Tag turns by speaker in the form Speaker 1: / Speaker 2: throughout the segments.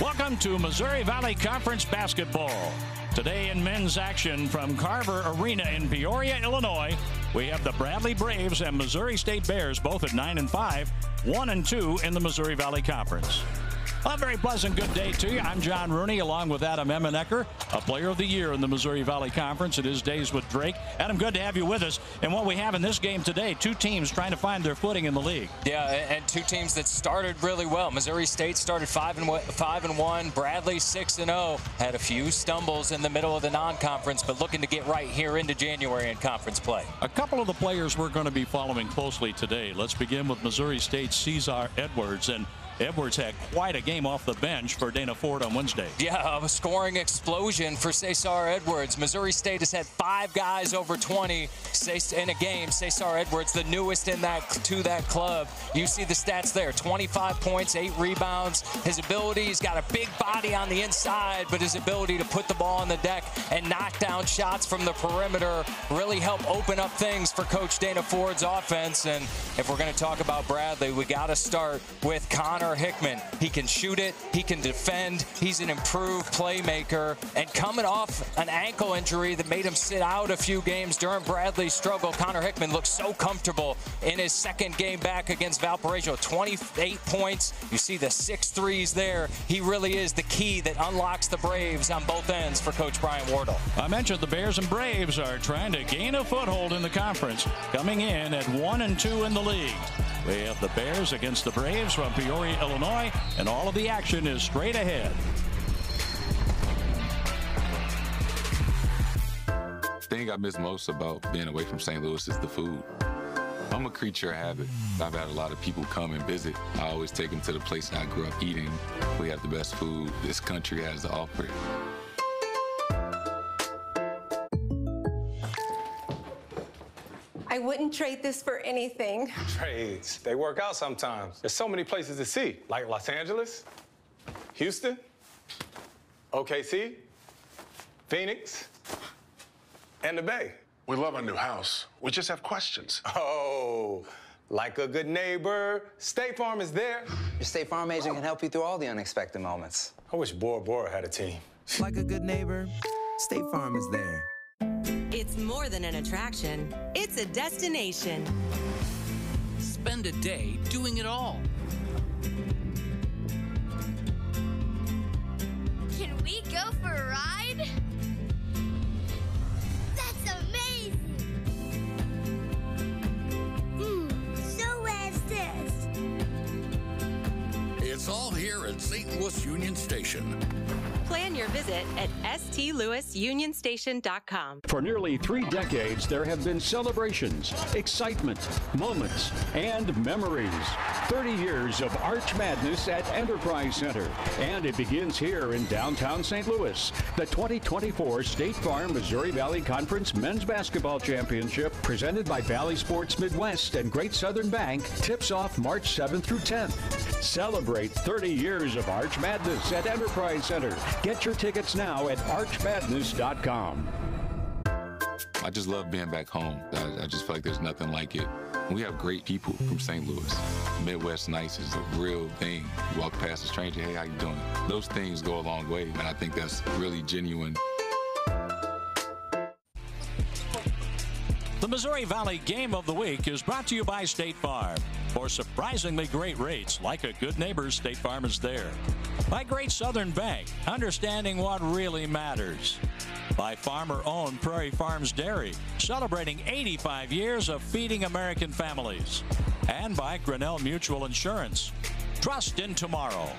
Speaker 1: Welcome to Missouri Valley Conference basketball. Today in men's action from Carver Arena in Peoria, Illinois, we have the Bradley Braves and Missouri State Bears both at 9 and 5, 1 and 2 in the Missouri Valley Conference. A very pleasant good day to you. I'm John Rooney along with Adam Emmenecker, a player of the year in the Missouri Valley Conference in his days with Drake. Adam, good to have you with us. And what we have in this game today, two teams trying to find their footing in the league.
Speaker 2: Yeah, and two teams that started really well. Missouri State started 5 and 5 and 1, Bradley 6 and 0. Had a few stumbles in the middle of the non-conference, but looking to get right here into January in conference play.
Speaker 1: A couple of the players we're going to be following closely today. Let's begin with Missouri State's Cesar Edwards and Edwards had quite a game off the bench for Dana Ford on Wednesday.
Speaker 2: Yeah, a scoring explosion for Cesar Edwards. Missouri State has had five guys over 20 in a game. Cesar Edwards, the newest in that to that club. You see the stats there: 25 points, eight rebounds. His ability, he's got a big body on the inside, but his ability to put the ball on the deck and knock down shots from the perimeter really help open up things for Coach Dana Ford's offense. And if we're going to talk about Bradley, we got to start with Connor Hickman. He can shoot it, he can defend, he's an improved playmaker. And coming off an ankle injury that made him sit out a few games during Bradley's struggle, Connor Hickman looks so comfortable in his second game back against Valparaiso. 28 points. You see the six threes there. He really is the key that unlocks the Braves on both ends for Coach Brian Wardle.
Speaker 1: I mentioned the Bears and Braves are trying to gain a foothold in the conference, coming in at one and two in the league. We have the Bears against the Braves from Peoria, Illinois, and all of the action is straight ahead.
Speaker 3: Thing I miss most about being away from St. Louis is the food. I'm a creature of habit. I've had a lot of people come and visit. I always take them to the place I grew up eating. We have the best food this country has to offer.
Speaker 4: I wouldn't trade this for anything.
Speaker 5: Trades. They work out sometimes. There's so many places to see, like Los Angeles, Houston, OKC, Phoenix, and the Bay.
Speaker 6: We love our new house. We just have questions.
Speaker 5: Oh, like a good neighbor, State Farm is there.
Speaker 7: Your State Farm agent can help you through all the unexpected moments.
Speaker 5: I wish Bora Bora had a team.
Speaker 8: Like a good neighbor, State Farm is there.
Speaker 9: It's more than an attraction, it's a destination.
Speaker 10: Spend a day doing it all.
Speaker 11: Can we go for a ride? That's amazing! Hmm, so where's this?
Speaker 10: It's all here at St. Louis Union Station.
Speaker 9: Plan your visit at stlouisunionstation.com.
Speaker 12: For nearly three decades, there have been celebrations, excitement, moments, and memories. 30 years of Arch Madness at Enterprise Center. And it begins here in downtown St. Louis. The 2024 State Farm Missouri Valley Conference Men's Basketball Championship, presented by Valley Sports Midwest and Great Southern Bank, tips off March 7th through 10th. Celebrate 30 years of Arch Madness at Enterprise Center. Get your tickets now at archmadness.com.
Speaker 3: I just love being back home. I, I, just feel like there's nothing like it. We have great people from St. Louis. Midwest nice is a real thing. You walk past a stranger, hey, how you doing? Those things go a long way, and I think that's really genuine.
Speaker 1: Missouri Valley Game of the Week is brought to you by State Farm. For surprisingly great rates, like a good neighbor, State Farm is there. By Great Southern Bank, understanding what really matters. By farmer owned Prairie Farms Dairy, celebrating 85 years of feeding American families. And by Grinnell Mutual Insurance. Trust in tomorrow.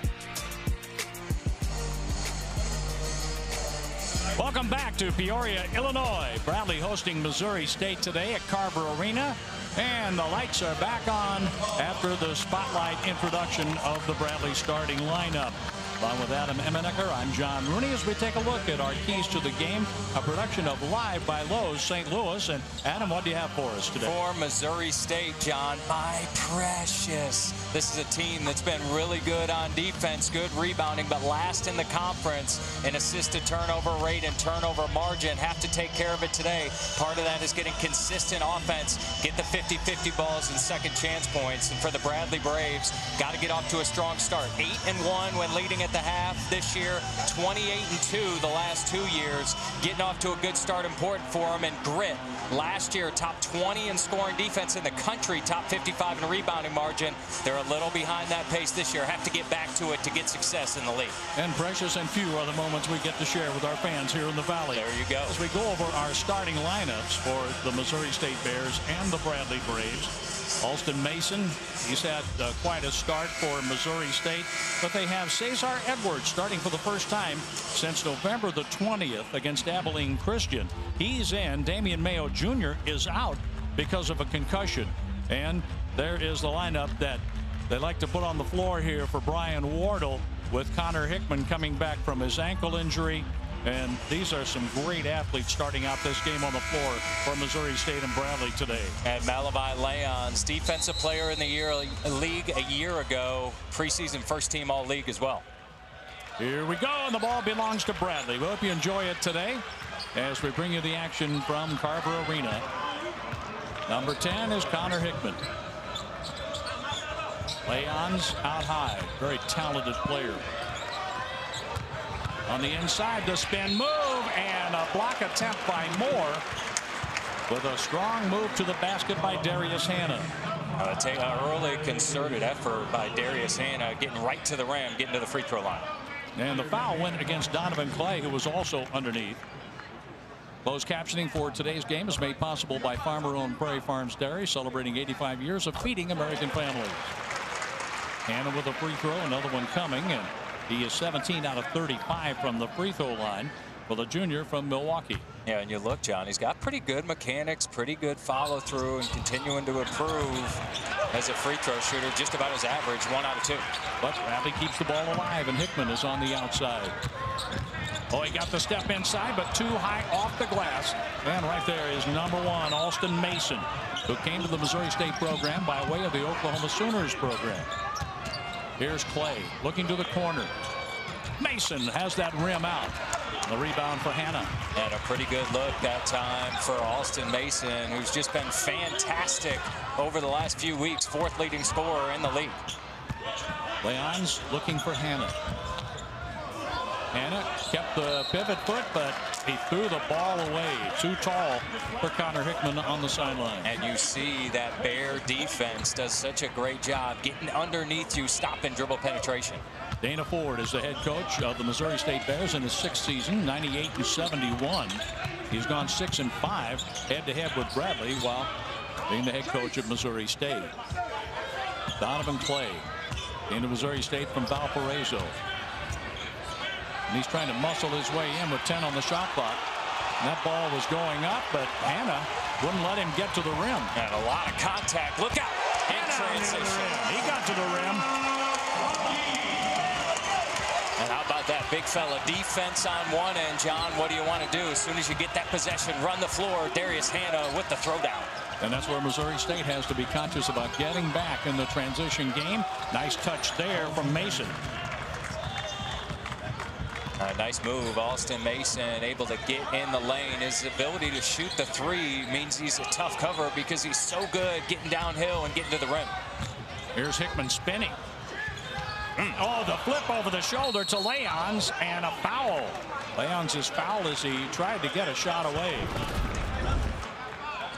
Speaker 1: Welcome back to Peoria, Illinois. Bradley hosting Missouri State today at Carver Arena. And the lights are back on after the spotlight introduction of the Bradley starting lineup. Along with Adam Emmenecker, I'm John Rooney as we take a look at our keys to the game, a production of Live by Lowe's St. Louis. And Adam, what do you have for us today?
Speaker 2: For Missouri State, John, my precious. This is a team that's been really good on defense, good rebounding, but last in the conference in assisted turnover rate and turnover margin. Have to take care of it today. Part of that is getting consistent offense, get the 50-50 balls and second chance points. And for the Bradley Braves, got to get off to a strong start. 8 and 1 when leading at the half this year, 28 and 2 the last two years. Getting off to a good start important for them and grit. Last year, top 20 in scoring defense in the country, top 55 in rebounding margin. They're a little behind that pace this year. Have to get back to it to get success in the league.
Speaker 1: And precious and few are the moments we get to share with our fans here in the Valley.
Speaker 2: There you go.
Speaker 1: As we go over our starting lineups for the Missouri State Bears and the Bradley Braves. Alston Mason, he's had uh, quite a start for Missouri State, but they have Cesar Edwards starting for the first time since November the 20th against Abilene Christian. He's in. Damian Mayo Jr. is out because of a concussion. And there is the lineup that they like to put on the floor here for Brian Wardle with Connor Hickman coming back from his ankle injury. And these are some great athletes starting out this game on the floor for Missouri State and Bradley today.
Speaker 2: And Malevy Leons, defensive player in the year league a year ago, preseason first team all league as well.
Speaker 1: Here we go, and the ball belongs to Bradley. We hope you enjoy it today as we bring you the action from Carver Arena. Number 10 is Connor Hickman. Leons out high, very talented player. On the inside, the spin move and a block attempt by Moore with a strong move to the basket by Darius Hannah.
Speaker 2: Uh, an early concerted effort by Darius Hannah getting right to the rim, getting to the free throw line.
Speaker 1: And the foul went against Donovan Clay, who was also underneath. Closed captioning for today's game is made possible by farmer-owned Prairie Farms Dairy, celebrating 85 years of feeding American families. Hannah with a free throw, another one coming, and he is 17 out of 35 from the free throw line for the junior from Milwaukee.
Speaker 2: Yeah, and you look, John, he's got pretty good mechanics, pretty good follow through, and continuing to improve as a free throw shooter, just about his average, one out of two.
Speaker 1: But Bradley keeps the ball alive, and Hickman is on the outside. Oh, he got the step inside, but too high off the glass. And right there is number one, Alston Mason, who came to the Missouri State program by way of the Oklahoma Sooners program. Here's Clay looking to the corner. Mason has that rim out. The rebound for Hannah.
Speaker 2: And a pretty good look that time for Alston Mason, who's just been fantastic over the last few weeks. Fourth leading scorer in the league.
Speaker 1: Leons looking for Hannah. Hannah kept the pivot foot, but he threw the ball away. Too tall for Connor Hickman on the sideline.
Speaker 2: And you see that Bear defense does such a great job getting underneath you, stopping dribble penetration.
Speaker 1: Dana Ford is the head coach of the Missouri State Bears in his sixth season, 98 and 71. He's gone six and five head to head with Bradley while being the head coach of Missouri State. Donovan Clay into Missouri State from Valparaiso. And he's trying to muscle his way in with 10 on the shot clock. And that ball was going up, but Hannah wouldn't let him get to the rim.
Speaker 2: And a lot of contact. Look out. In transition.
Speaker 1: He got to the rim.
Speaker 2: And how about that big fella defense on one end, John? What do you want to do? As soon as you get that possession, run the floor. Darius Hannah with the throwdown.
Speaker 1: And that's where Missouri State has to be conscious about getting back in the transition game. Nice touch there from Mason.
Speaker 2: A nice move. Alston Mason able to get in the lane. His ability to shoot the three means he's a tough cover because he's so good getting downhill and getting to the rim.
Speaker 1: Here's Hickman spinning. Mm. Oh, the flip over the shoulder to Leons and a foul. Leons is fouled as he tried to get a shot away.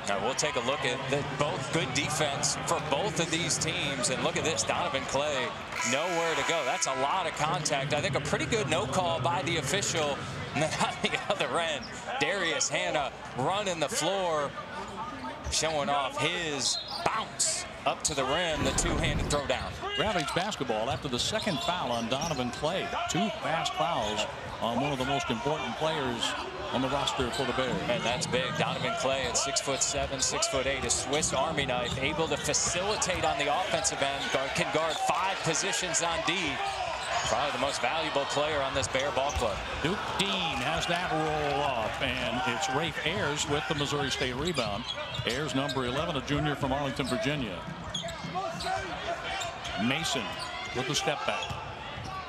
Speaker 2: Now we'll take a look at the, both good defense for both of these teams. And look at this, Donovan Clay, nowhere to go. That's a lot of contact. I think a pretty good no call by the official. And then on the other end, Darius Hannah running the floor, showing off his bounce up to the rim, the two-handed throwdown.
Speaker 1: Ravage basketball after the second foul on Donovan Clay. Two fast fouls on one of the most important players on the roster for the Bears.
Speaker 2: And that's big. Donovan Clay at six foot seven, six foot eight, a Swiss Army knife, able to facilitate on the offensive end, guard, can guard five positions on D. Probably the most valuable player on this Bear ball club.
Speaker 1: Duke Deen has that roll off, and it's Rafe Ayers with the Missouri State rebound. Ayers, number 11, a junior from Arlington, Virginia. Mason with the step back.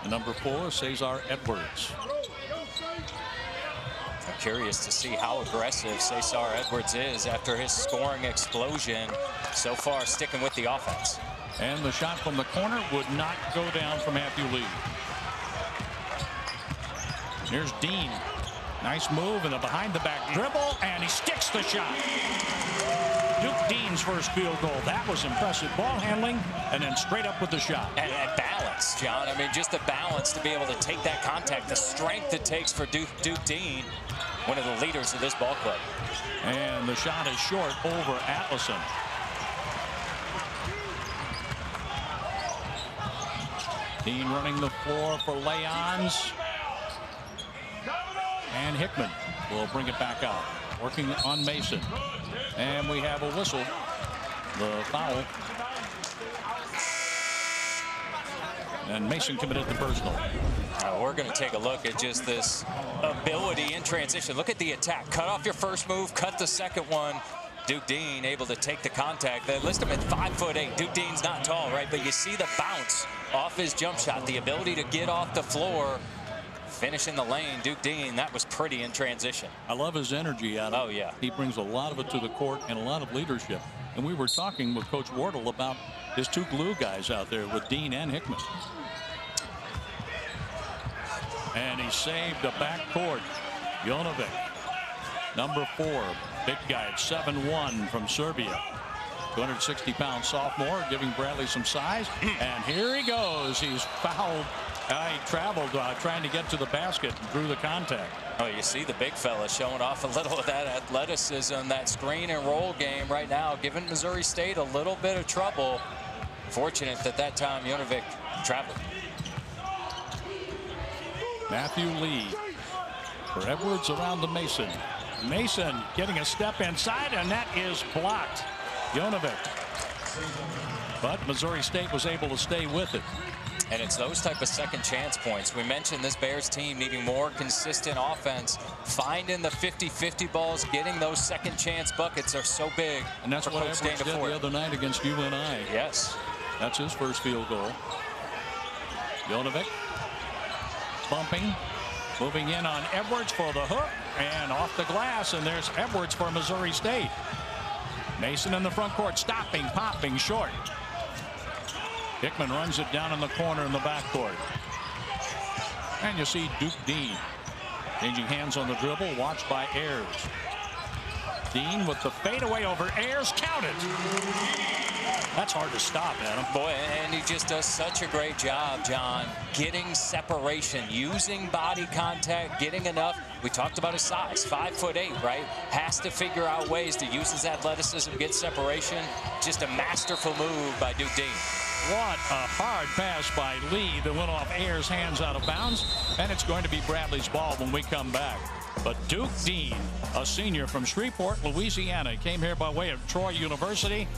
Speaker 1: And number four, Cesar Edwards.
Speaker 2: I'm curious to see how aggressive Cesar Edwards is after his scoring explosion. So far, sticking with the offense.
Speaker 1: And the shot from the corner would not go down from Matthew Lee. Here's Deen. Nice move and a behind the back dribble, and he sticks the shot. Duke Deen's first field goal. That was impressive ball handling, and then straight up with the shot.
Speaker 2: And, and balance, John. I mean, just the balance to be able to take that contact, the strength it takes for Duke, Duke Deen, one of the leaders of this ball club.
Speaker 1: And the shot is short over Atlason. Deen running the floor for Leons. And Hickman will bring it back out. Working on Mason. And we have a whistle. The foul. And Mason committed the personal.
Speaker 2: Uh, we're going to take a look at just this ability in transition. Look at the attack. Cut off your first move, cut the second one. Duke Deen able to take the contact. They list him at five foot eight. Duke Deen's not tall, right? But you see the bounce off his jump shot, the ability to get off the floor, finish in the lane. Duke Deen, that was pretty in transition.
Speaker 1: I love his energy out of
Speaker 2: Oh, yeah.
Speaker 1: He brings a lot of it to the court and a lot of leadership. And we were talking with Coach Wardle about his two glue guys out there with Deen and Hickman. And he saved a backcourt. Jonovic, number four, big guy at 7-1 from Serbia. 260 pound sophomore giving Bradley some size. and here he goes. He's fouled. Uh, he traveled uh, trying to get to the basket and drew the contact.
Speaker 2: Oh, you see the big fella showing off a little of that athleticism, that screen and roll game right now, giving Missouri State a little bit of trouble. Fortunate that that time Jonovic traveled.
Speaker 1: Matthew Lee for Edwards around the Mason. Mason getting a step inside, and that is blocked. Jonovic. But Missouri State was able to stay with it.
Speaker 2: And it's those type of second chance points. We mentioned this Bears team needing more consistent offense. Finding the 50-50 balls, getting those second chance buckets are so big.
Speaker 1: And that's
Speaker 2: for
Speaker 1: what
Speaker 2: Coach Dana
Speaker 1: did
Speaker 2: Ford.
Speaker 1: the other night against UNI.
Speaker 2: Yes.
Speaker 1: That's his first field goal. Jonovic bumping, moving in on Edwards for the hook, and off the glass, and there's Edwards for Missouri State. Mason in the front court, stopping, popping, short. Hickman runs it down in the corner in the backcourt. And you see Duke Deen changing hands on the dribble, watched by Ayers. Deen with the fadeaway over Ayers, counted. That's hard to stop, Adam.
Speaker 2: Boy, and he just does such a great job, John, getting separation, using body contact, getting enough. We talked about his size, five foot eight, right? Has to figure out ways to use his athleticism, get separation. Just a masterful move by Duke Deen.
Speaker 1: What a hard pass by Lee that went off Ayers' hands out of bounds. And it's going to be Bradley's ball when we come back. But Duke Deen, a senior from Shreveport, Louisiana, came here by way of Troy University.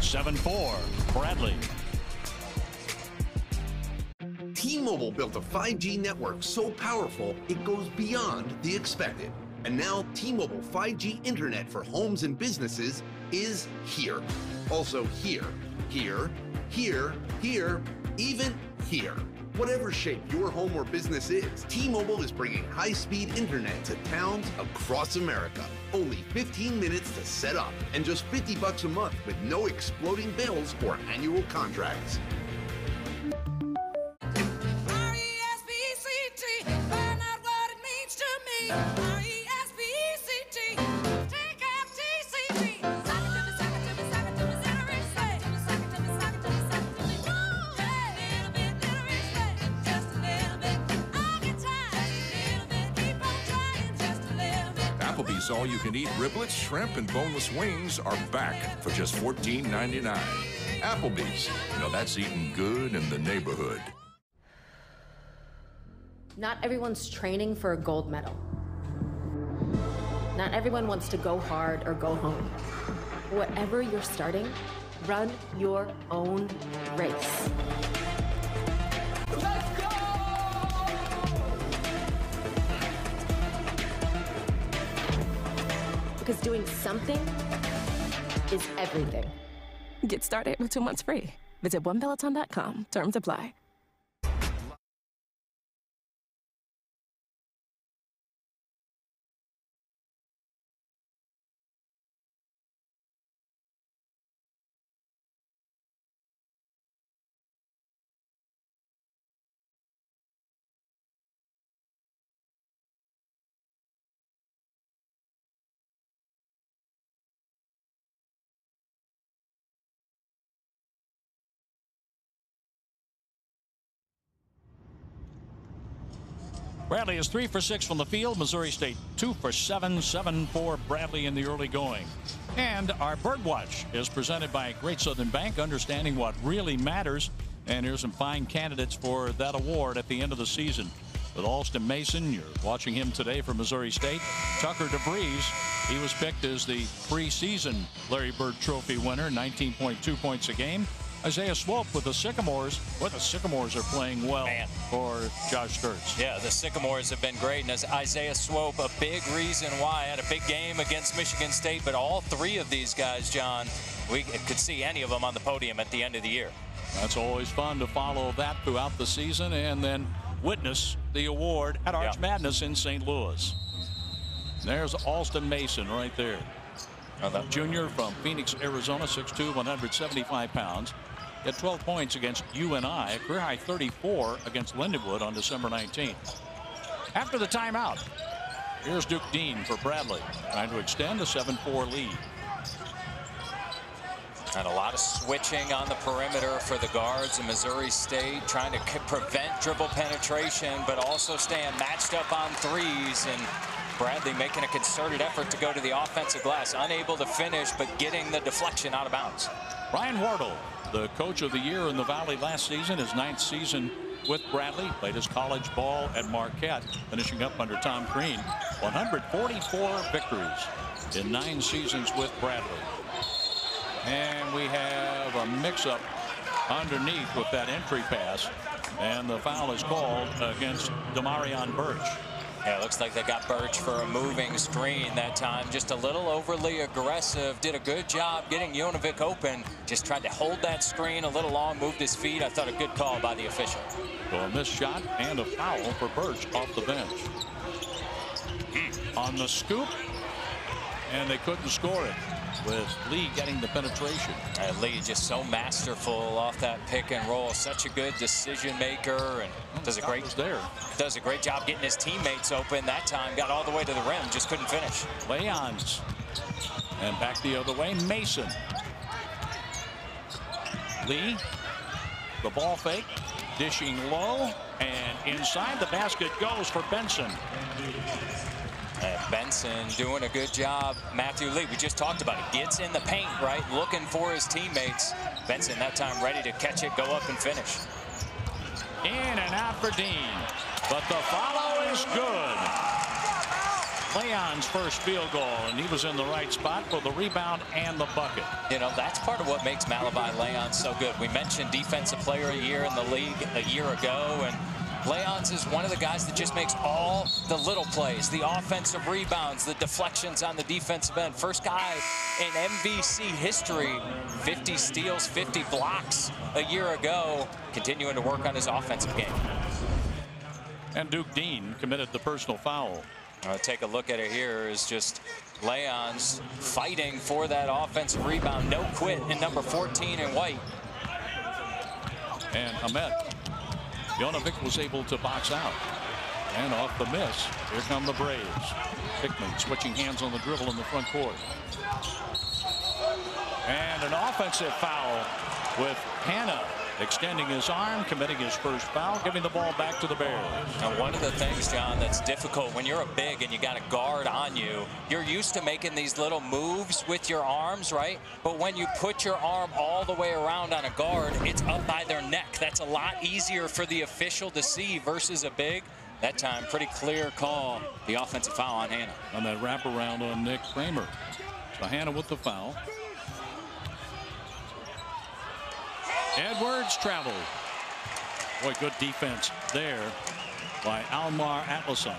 Speaker 1: 7-4, Bradley.
Speaker 13: T-Mobile built a 5G network so powerful it goes beyond the expected. And now T-Mobile 5G internet for homes and businesses is here. Also here, here, here, here, even here. Whatever shape your home or business is, T-Mobile is bringing high-speed internet to towns across America. Only 15 minutes to set up and just 50 bucks a month with no exploding bills or annual contracts.
Speaker 14: Applebee's all you can eat riblets, shrimp, and boneless wings are back for just $14.99. Applebee's. You know, that's eating good in the neighborhood.
Speaker 15: Not everyone's training for a gold medal. Not everyone wants to go hard or go home. Whatever you're starting, run your own race. Because doing something is everything.
Speaker 16: Get started with two months free. Visit onepeloton.com. Terms apply.
Speaker 1: Bradley is three for six from the field. Missouri State two for seven, seven for Bradley in the early going. And our Birdwatch is presented by Great Southern Bank, understanding what really matters. And here's some fine candidates for that award at the end of the season. With Alston Mason, you're watching him today for Missouri State. Tucker DeVries, he was picked as the preseason Larry Bird Trophy winner, 19.2 points a game. Isaiah Swope with the Sycamores. What the Sycamores are playing well
Speaker 2: Man.
Speaker 1: for Josh Schertz.
Speaker 2: Yeah, the Sycamores have been great. And as Isaiah Swope, a big reason why. Had a big game against Michigan State, but all three of these guys, John, we could see any of them on the podium at the end of the year.
Speaker 1: That's always fun to follow that throughout the season and then witness the award at Arch
Speaker 2: Yeah.
Speaker 1: Madness in St. Louis. There's Alston Mason right there. Oh, Junior from Phoenix, Arizona, 6'2", 175 pounds. Had 12 points against UNI, a career high 34 against Lindenwood on December 19th. After the timeout, here's Duke Deen for Bradley, trying to extend a 7-4 lead.
Speaker 2: And a lot of switching on the perimeter for the guards in Missouri State, trying to prevent dribble penetration, but also staying matched up on threes. And Bradley making a concerted effort to go to the offensive glass, unable to finish, but getting the deflection out of bounds.
Speaker 1: Brian Wardle, the coach of the year in the Valley last season, his ninth season with Bradley, played his college ball at Marquette, finishing up under Tom Crean. 144 victories in nine seasons with Bradley. And we have a mix-up underneath with that entry pass. And the foul is called against Demarion Burch.
Speaker 2: Yeah, it looks like they got Burch for a moving screen that time. Just a little overly aggressive. Did a good job getting Jonovic open. Just tried to hold that screen a little long, moved his feet. I thought a good call by the official.
Speaker 1: So a missed shot and a foul for Burch off the bench. Hmm. On the scoop, and they couldn't score it with Lee getting the penetration.
Speaker 2: Uh, Lee just so masterful off that pick and roll. Such a good decision maker and does a great
Speaker 1: there.
Speaker 2: Does a great job getting his teammates open. That time got all the way to the rim, just couldn't finish.
Speaker 1: Leons. And back the other way, Mason. Lee, the ball fake, dishing low, and inside the basket goes for Benson.
Speaker 2: And Benson doing a good job. Matthew Lee, we just talked about it. Gets in the paint, right? Looking for his teammates. Benson that time ready to catch it, go up and finish.
Speaker 1: In and out for Deen. But the follow is good. Leon's first field goal, and he was in the right spot for the rebound and the bucket.
Speaker 2: You know, that's part of what makes Malevy Leon so good. We mentioned defensive player of the year in the league a year ago, and Leons is one of the guys that just makes all the little plays, the offensive rebounds, the deflections on the defensive end. First guy in MVC history, 50 steals, 50 blocks a year ago, continuing to work on his offensive game.
Speaker 1: And Duke Deen committed the personal foul.
Speaker 2: Uh, take a look at it here is just Leon's fighting for that offensive rebound. No quit in number 14 in white.
Speaker 1: And Ahmet. Jonovic was able to box out. And off the miss, here come the Braves. Hickman switching hands on the dribble in the front court. And an offensive foul with Hannah extending his arm, committing his first foul, giving the ball back to the Bears.
Speaker 2: Now, one of the things, John, that's difficult when you're a big and you got a guard on you, you're used to making these little moves with your arms, right? But when you put your arm all the way around on a guard, it's up by their neck. That's a lot easier for the official to see versus a big. That time, pretty clear call. The offensive foul on Hannah.
Speaker 1: On that wraparound on Nick Kramer. So Hannah with the foul. Edwards traveled. Boy, good defense there by Almar Atlason.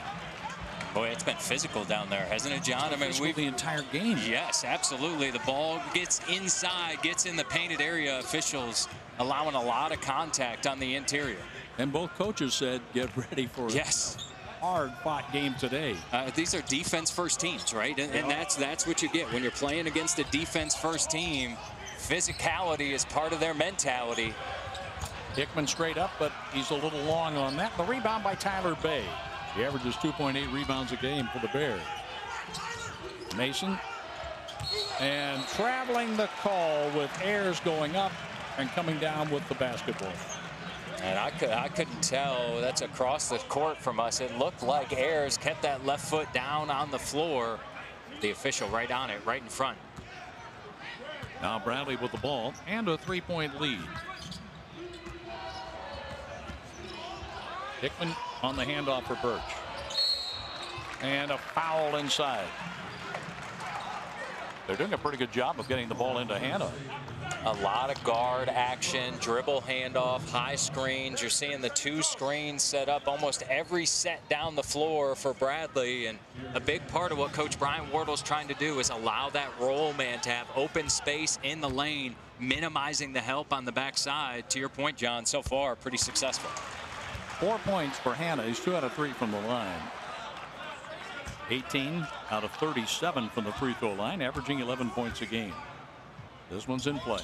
Speaker 2: Boy, it's been physical down there, hasn't it, John? I mean,
Speaker 1: we've the entire game.
Speaker 2: Yes, absolutely. The ball gets inside, gets in the painted area. Officials allowing a lot of contact on the interior.
Speaker 1: And both coaches said, get ready for
Speaker 2: yes.
Speaker 1: hard-fought game today.
Speaker 2: Uh, these are defense-first teams, right? And, and that's that's what you get when you're playing against a defense-first team. Physicality is part of their mentality.
Speaker 1: Hickman straight up, but he's a little long on that. The rebound by Tyler Bay. He averages 2.8 rebounds a game for the Bears. Mason. And traveling the call with Ayers going up and coming down with the basketball.
Speaker 2: And I, could, I couldn't tell. That's across the court from us. It looked like Ayers kept that left foot down on the floor. The official right on it, right in front.
Speaker 1: Now Bradley with the ball and a three-point lead. Hickman on the handoff for Burch. And a foul inside. They're doing a pretty good job of getting the ball into Hannah.
Speaker 2: A lot of guard action, dribble handoff, high screens. You're seeing the two screens set up almost every set down the floor for Bradley. And a big part of what Coach Brian Wardle's trying to do is allow that roll man to have open space in the lane, minimizing the help on the backside. To your point, John, so far pretty successful.
Speaker 1: Four points for Hannah. He's two out of three from the line. 18 out of 37 from the free throw line, averaging 11 points a game. This one's in play.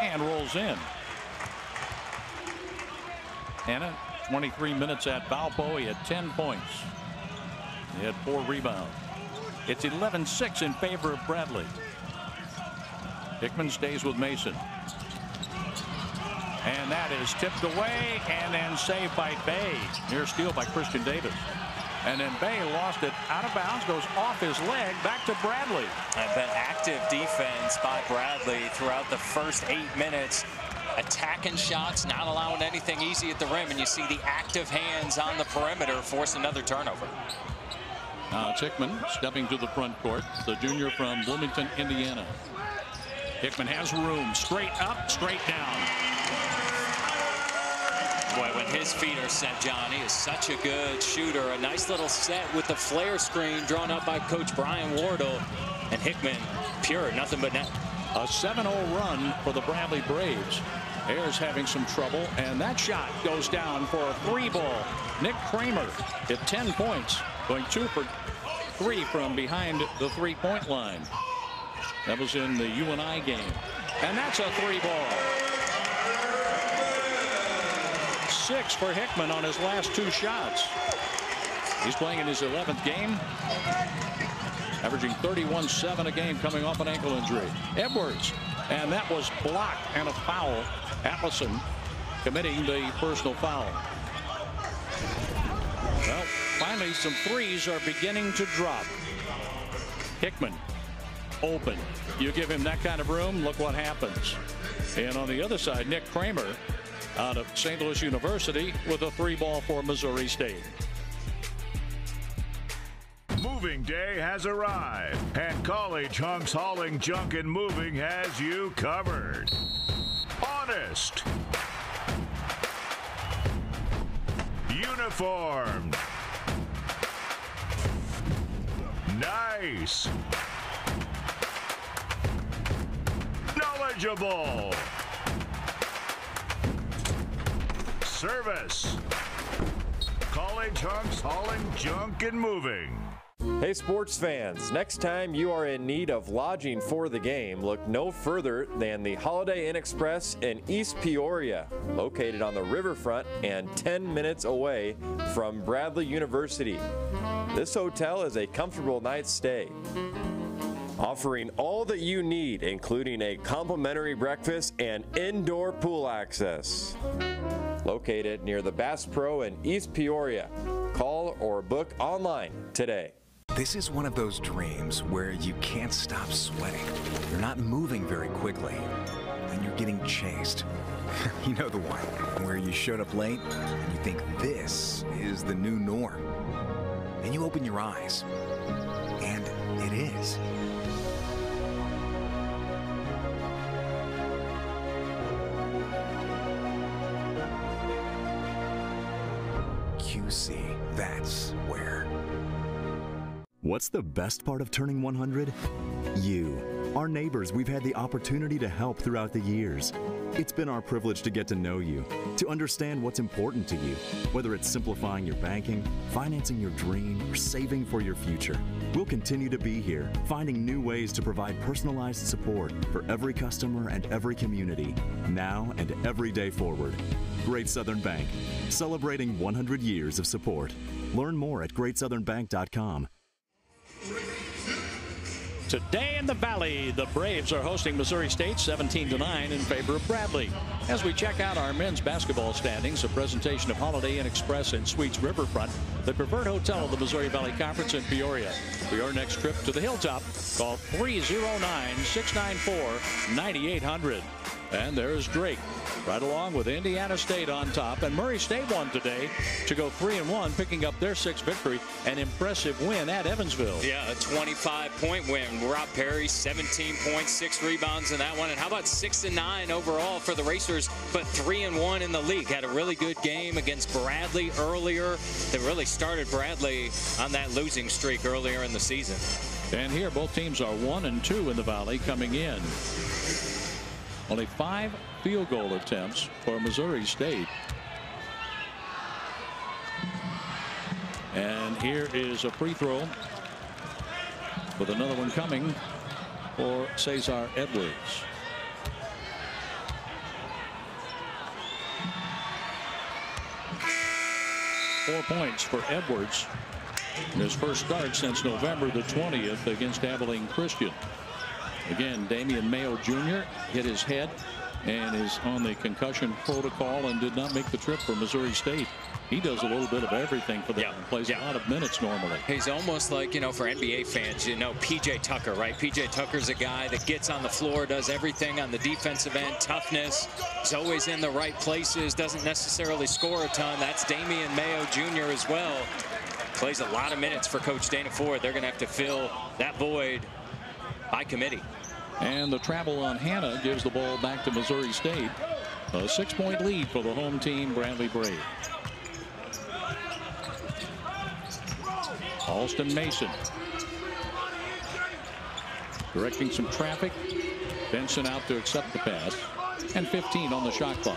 Speaker 1: And rolls in. Hannah, 23 minutes at Valpo. He had 10 points. He had four rebounds. It's 11-6 in favor of Bradley. Hickman stays with Mason. And that is tipped away and then saved by Bay. Near steal by Christian Davis. And then Bay lost it out of bounds, goes off his leg, back to Bradley.
Speaker 2: And that active defense by Bradley throughout the first eight minutes. Attacking shots, not allowing anything easy at the rim. And you see the active hands on the perimeter force another turnover.
Speaker 1: Now Hickman stepping to the front court, the junior from Bloomington, Indiana. Hickman has room, straight up, straight down.
Speaker 2: Boy, when his feet are set, John, he is such a good shooter. A nice little set with the flare screen drawn up by Coach Brian Wardle. And Hickman, pure, nothing but net.
Speaker 1: A 7-0 run for the Bradley Braves. Ayers having some trouble, and that shot goes down for a three ball. Nick Kramer hit 10 points, going two for three from behind the three-point line. That was in the UNI game. And that's a three ball. Six for Hickman on his last two shots. He's playing in his 11th game. Averaging 31-7 a game coming off an ankle injury. Edwards. And that was blocked and a foul. Atlason committing the personal foul. Well, finally some threes are beginning to drop. Hickman open. You give him that kind of room, look what happens. And on the other side, Nick Kramer out of St. Louis University with a three ball for Missouri State.
Speaker 17: Moving day has arrived, and College Hunks Hauling Junk and Moving has you covered. Honest. Uniformed. Nice. Knowledgeable. Service. College Hunks Hauling Junk and Moving.
Speaker 18: Hey, sports fans, next time you are in need of lodging for the game, look no further than the Holiday Inn Express in East Peoria, located on the riverfront and 10 minutes away from Bradley University. This hotel is a comfortable night's stay, offering all that you need, including a complimentary breakfast and indoor pool access. Located near the Bass Pro in East Peoria. Call or book online today.
Speaker 19: This is one of those dreams where you can't stop sweating. You're not moving very quickly, and you're getting chased. you know the one, where you showed up late and you think this is the new norm. And you open your eyes, and it is. QC, that's where.
Speaker 20: What's the best part of turning 100? You. Our neighbors we've had the opportunity to help throughout the years. It's been our privilege to get to know you, to understand what's important to you, whether it's simplifying your banking, financing your dream, or saving for your future. We'll continue to be here, finding new ways to provide personalized support for every customer and every community, now and every day forward. Great Southern Bank, celebrating 100 years of support. Learn more at greatsouthernbank.com.
Speaker 1: Today in the Valley, the Braves are hosting Missouri State 17 to 9 in favor of Bradley. As we check out our men's basketball standings, a presentation of Holiday Inn Express and Suites Riverfront, the preferred hotel of the Missouri Valley Conference in Peoria. For your next trip to the Hilltop, call 309 694 9800. And there's Drake right along with Indiana State on top. And Murray State won today to go 3 and 1, picking up their sixth victory. An impressive win at Evansville.
Speaker 2: Yeah, a 25 point win. Rob Perry, 17 points, six rebounds in that one. And how about 6 and 9 overall for the Racers, but 3 and 1 in the league? Had a really good game against Bradley earlier that really started Bradley on that losing streak earlier in the season.
Speaker 1: And here, both teams are 1 and 2 in the Valley coming in. Only five field goal attempts for Missouri State. And here is a free throw with another one coming for Cesar Edwards. Four points for Edwards in his first start since November the 20th against Abilene Christian. Again, Damian Mayo Jr. hit his head and is on the concussion protocol and did not make the trip for Missouri State. He does a little bit of everything for them yeah. and plays yeah. a lot of minutes normally.
Speaker 2: He's almost like, you know, for NBA fans, you know, PJ Tucker, right? PJ Tucker's a guy that gets on the floor, does everything on the defensive end, toughness. He's always in the right places, doesn't necessarily score a ton. That's Damian Mayo Jr. as well. Plays a lot of minutes for Coach Dana Ford. They're going to have to fill that void by committee.
Speaker 1: And the travel on Hannah gives the ball back to Missouri State. A six-point lead for the home team, Bradley Brave. Alston Mason. Directing some traffic. Benson out to accept the pass. And 15 on the shot clock.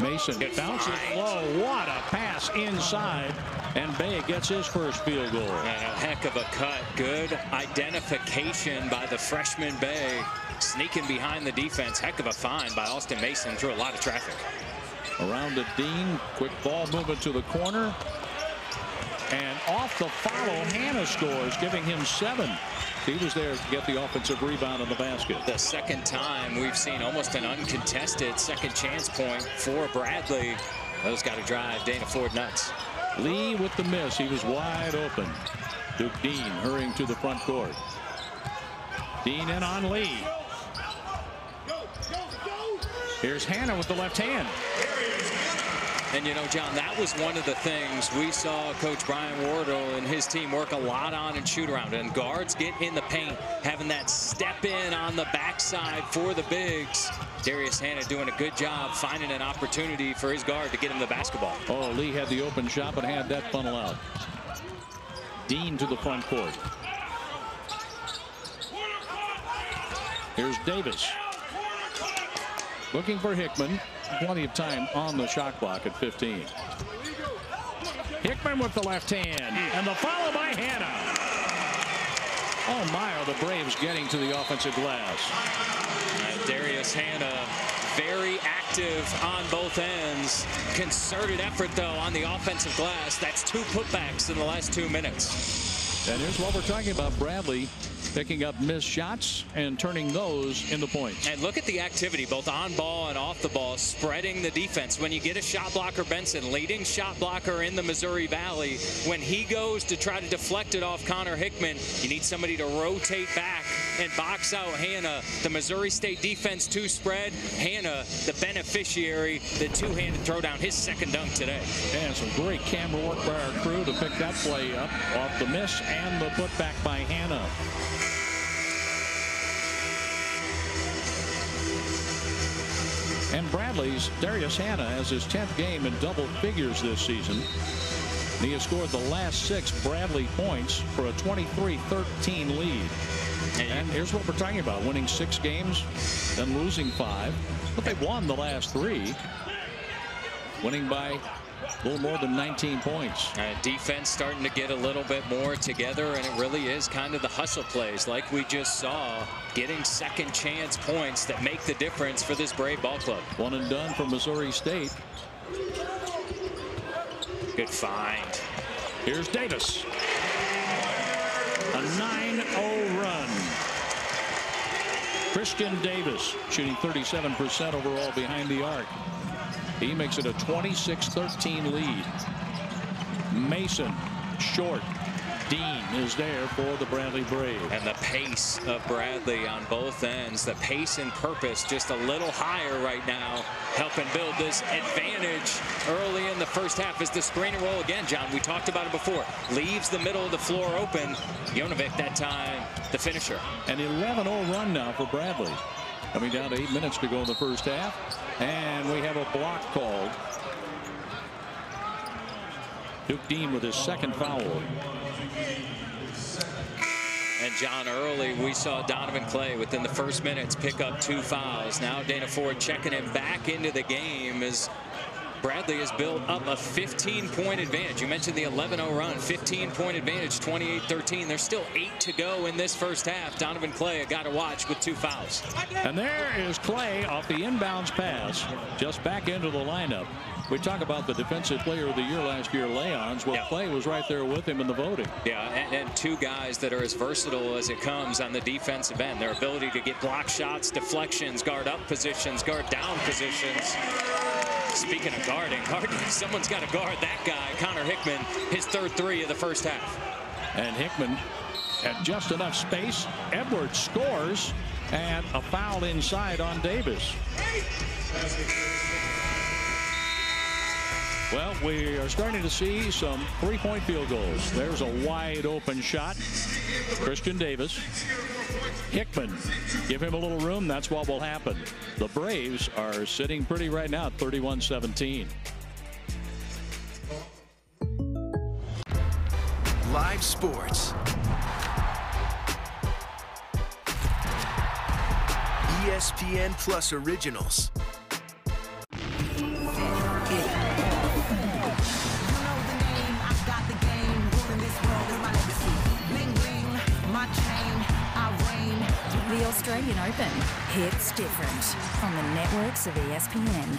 Speaker 1: Mason it bounces low. What a pass inside. And Bay gets his first field goal. And
Speaker 2: a heck of a cut. Good identification by the freshman Bay. Sneaking behind the defense. Heck of a find by Alston Mason through a lot of traffic.
Speaker 1: Around the Deen. Quick ball movement to the corner. And off the follow, Hannah scores, giving him seven. He was there to get the offensive rebound on the basket.
Speaker 2: The second time we've seen almost an uncontested second chance point for Bradley. Those got to drive Dana Ford nuts.
Speaker 1: Lee with the miss. He was wide open. Duke Deen hurrying to the front court. Deen in on Lee. Here's Hannah with the left hand.
Speaker 2: And, you know, John, that was one of the things we saw Coach Brian Wardle and his team work a lot on and shoot around. And guards get in the paint, having that step in on the backside for the bigs. Darius Hannah doing a good job finding an opportunity for his guard to get him the basketball.
Speaker 1: Oh, Lee had the open shot, but had that funnel out. Deen to the front court. Here's Davis. Looking for Hickman plenty of time on the shot clock at 15. Hickman with the left hand and the follow by Hannah. Oh my, are the Braves getting to the offensive glass.
Speaker 2: Uh, Darius Hannah very active on both ends. Concerted effort though on the offensive glass. That's two putbacks in the last two minutes.
Speaker 1: And here's what we're talking about. Bradley picking up missed shots and turning those into points.
Speaker 2: And look at the activity, both on ball and off the ball, spreading the defense. When you get a shot blocker, Benson, leading shot blocker in the Missouri Valley, when he goes to try to deflect it off Connor Hickman, you need somebody to rotate back and box out Hannah. The Missouri State defense two spread. Hannah, the beneficiary, the two-handed throwdown, his second dunk today.
Speaker 1: And some great camera work by our crew to pick that play up off the miss and the putback by Hannah. And Bradley's Darius Hannah has his 10th game in double figures this season. He has scored the last six Bradley points for a 23-13 lead. And here's what we're talking about, winning six games, then losing five. But they won the last three, winning by a little more than 19 points.
Speaker 2: Defense starting to get a little bit more together, and it really is kind of the hustle plays like we just saw, getting second chance points that make the difference for this Brave ball club.
Speaker 1: One and done for Missouri State.
Speaker 2: Good find.
Speaker 1: Here's Davis. A 9-0 run. Christian Davis shooting 37% overall behind the arc. He makes it a 26-13 lead. Mason short. Deen is there for the Bradley Braves.
Speaker 2: And the pace of Bradley on both ends, the pace and purpose just a little higher right now, helping build this advantage early in the first half as the screen and roll again, John. We talked about it before. Leaves the middle of the floor open. Jonovic that time, the finisher.
Speaker 1: An 11-0 run now for Bradley. Coming down to eight minutes to go in the first half. And we have a block called. Duke Deen with his second foul.
Speaker 2: And John early, we saw Donovan Clay within the first minutes pick up two fouls. Now Dana Ford checking him back into the game as Bradley has built up a 15-point advantage. You mentioned the 11-0 run, 15-point advantage, 28-13. There's still eight to go in this first half. Donovan Clay, guy to watch with two fouls.
Speaker 1: And there is Clay off the inbounds pass, just back into the lineup. We talk about the defensive player of the year last year, Leons. Well, Clay was right there with him in the voting.
Speaker 2: Yeah, and, and, two guys that are as versatile as it comes on the defensive end. Their ability to get block shots, deflections, guard up positions, guard down positions. Speaking of guarding, guarding someone's got to guard that guy, Connor Hickman, his third three of the first half.
Speaker 1: And Hickman had just enough space. Edwards scores, and a foul inside on Davis. Well, we are starting to see some three-point field goals. There's a wide open shot. Christian Davis. Hickman. Give him a little room. That's what will happen. The Braves are sitting pretty right now at 31-17.
Speaker 21: Live sports. ESPN Plus Originals.
Speaker 22: Australian Open hits different on the networks of ESPN.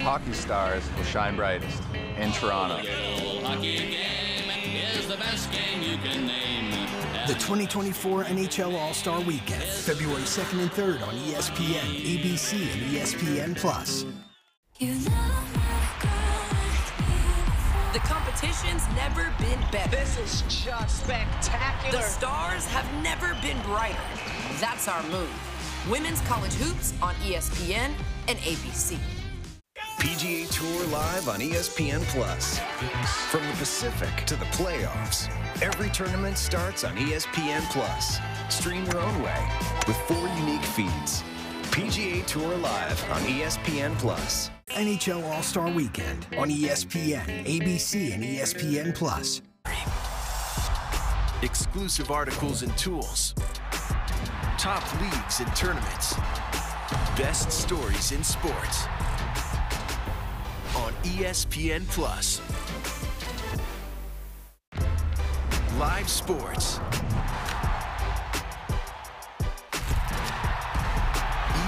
Speaker 23: Hockey stars will shine brightest in Toronto.
Speaker 24: The 2024 NHL All-Star Weekend, February 2nd and 3rd on ESPN, ABC, and ESPN Plus.
Speaker 25: The competition's never been better.
Speaker 26: This is just spectacular.
Speaker 25: The stars have never been brighter. That's our move. Women's College Hoops on ESPN and ABC.
Speaker 13: PGA Tour live on ESPN Plus. From the Pacific to the playoffs, every tournament starts on ESPN Plus. Stream your own way with four unique feeds. PGA Tour live on ESPN Plus.
Speaker 24: NHL All-Star Weekend on ESPN, ABC, and ESPN Plus.
Speaker 21: Exclusive articles and tools. Top leagues and tournaments. Best stories in sports. On ESPN Plus. Live sports.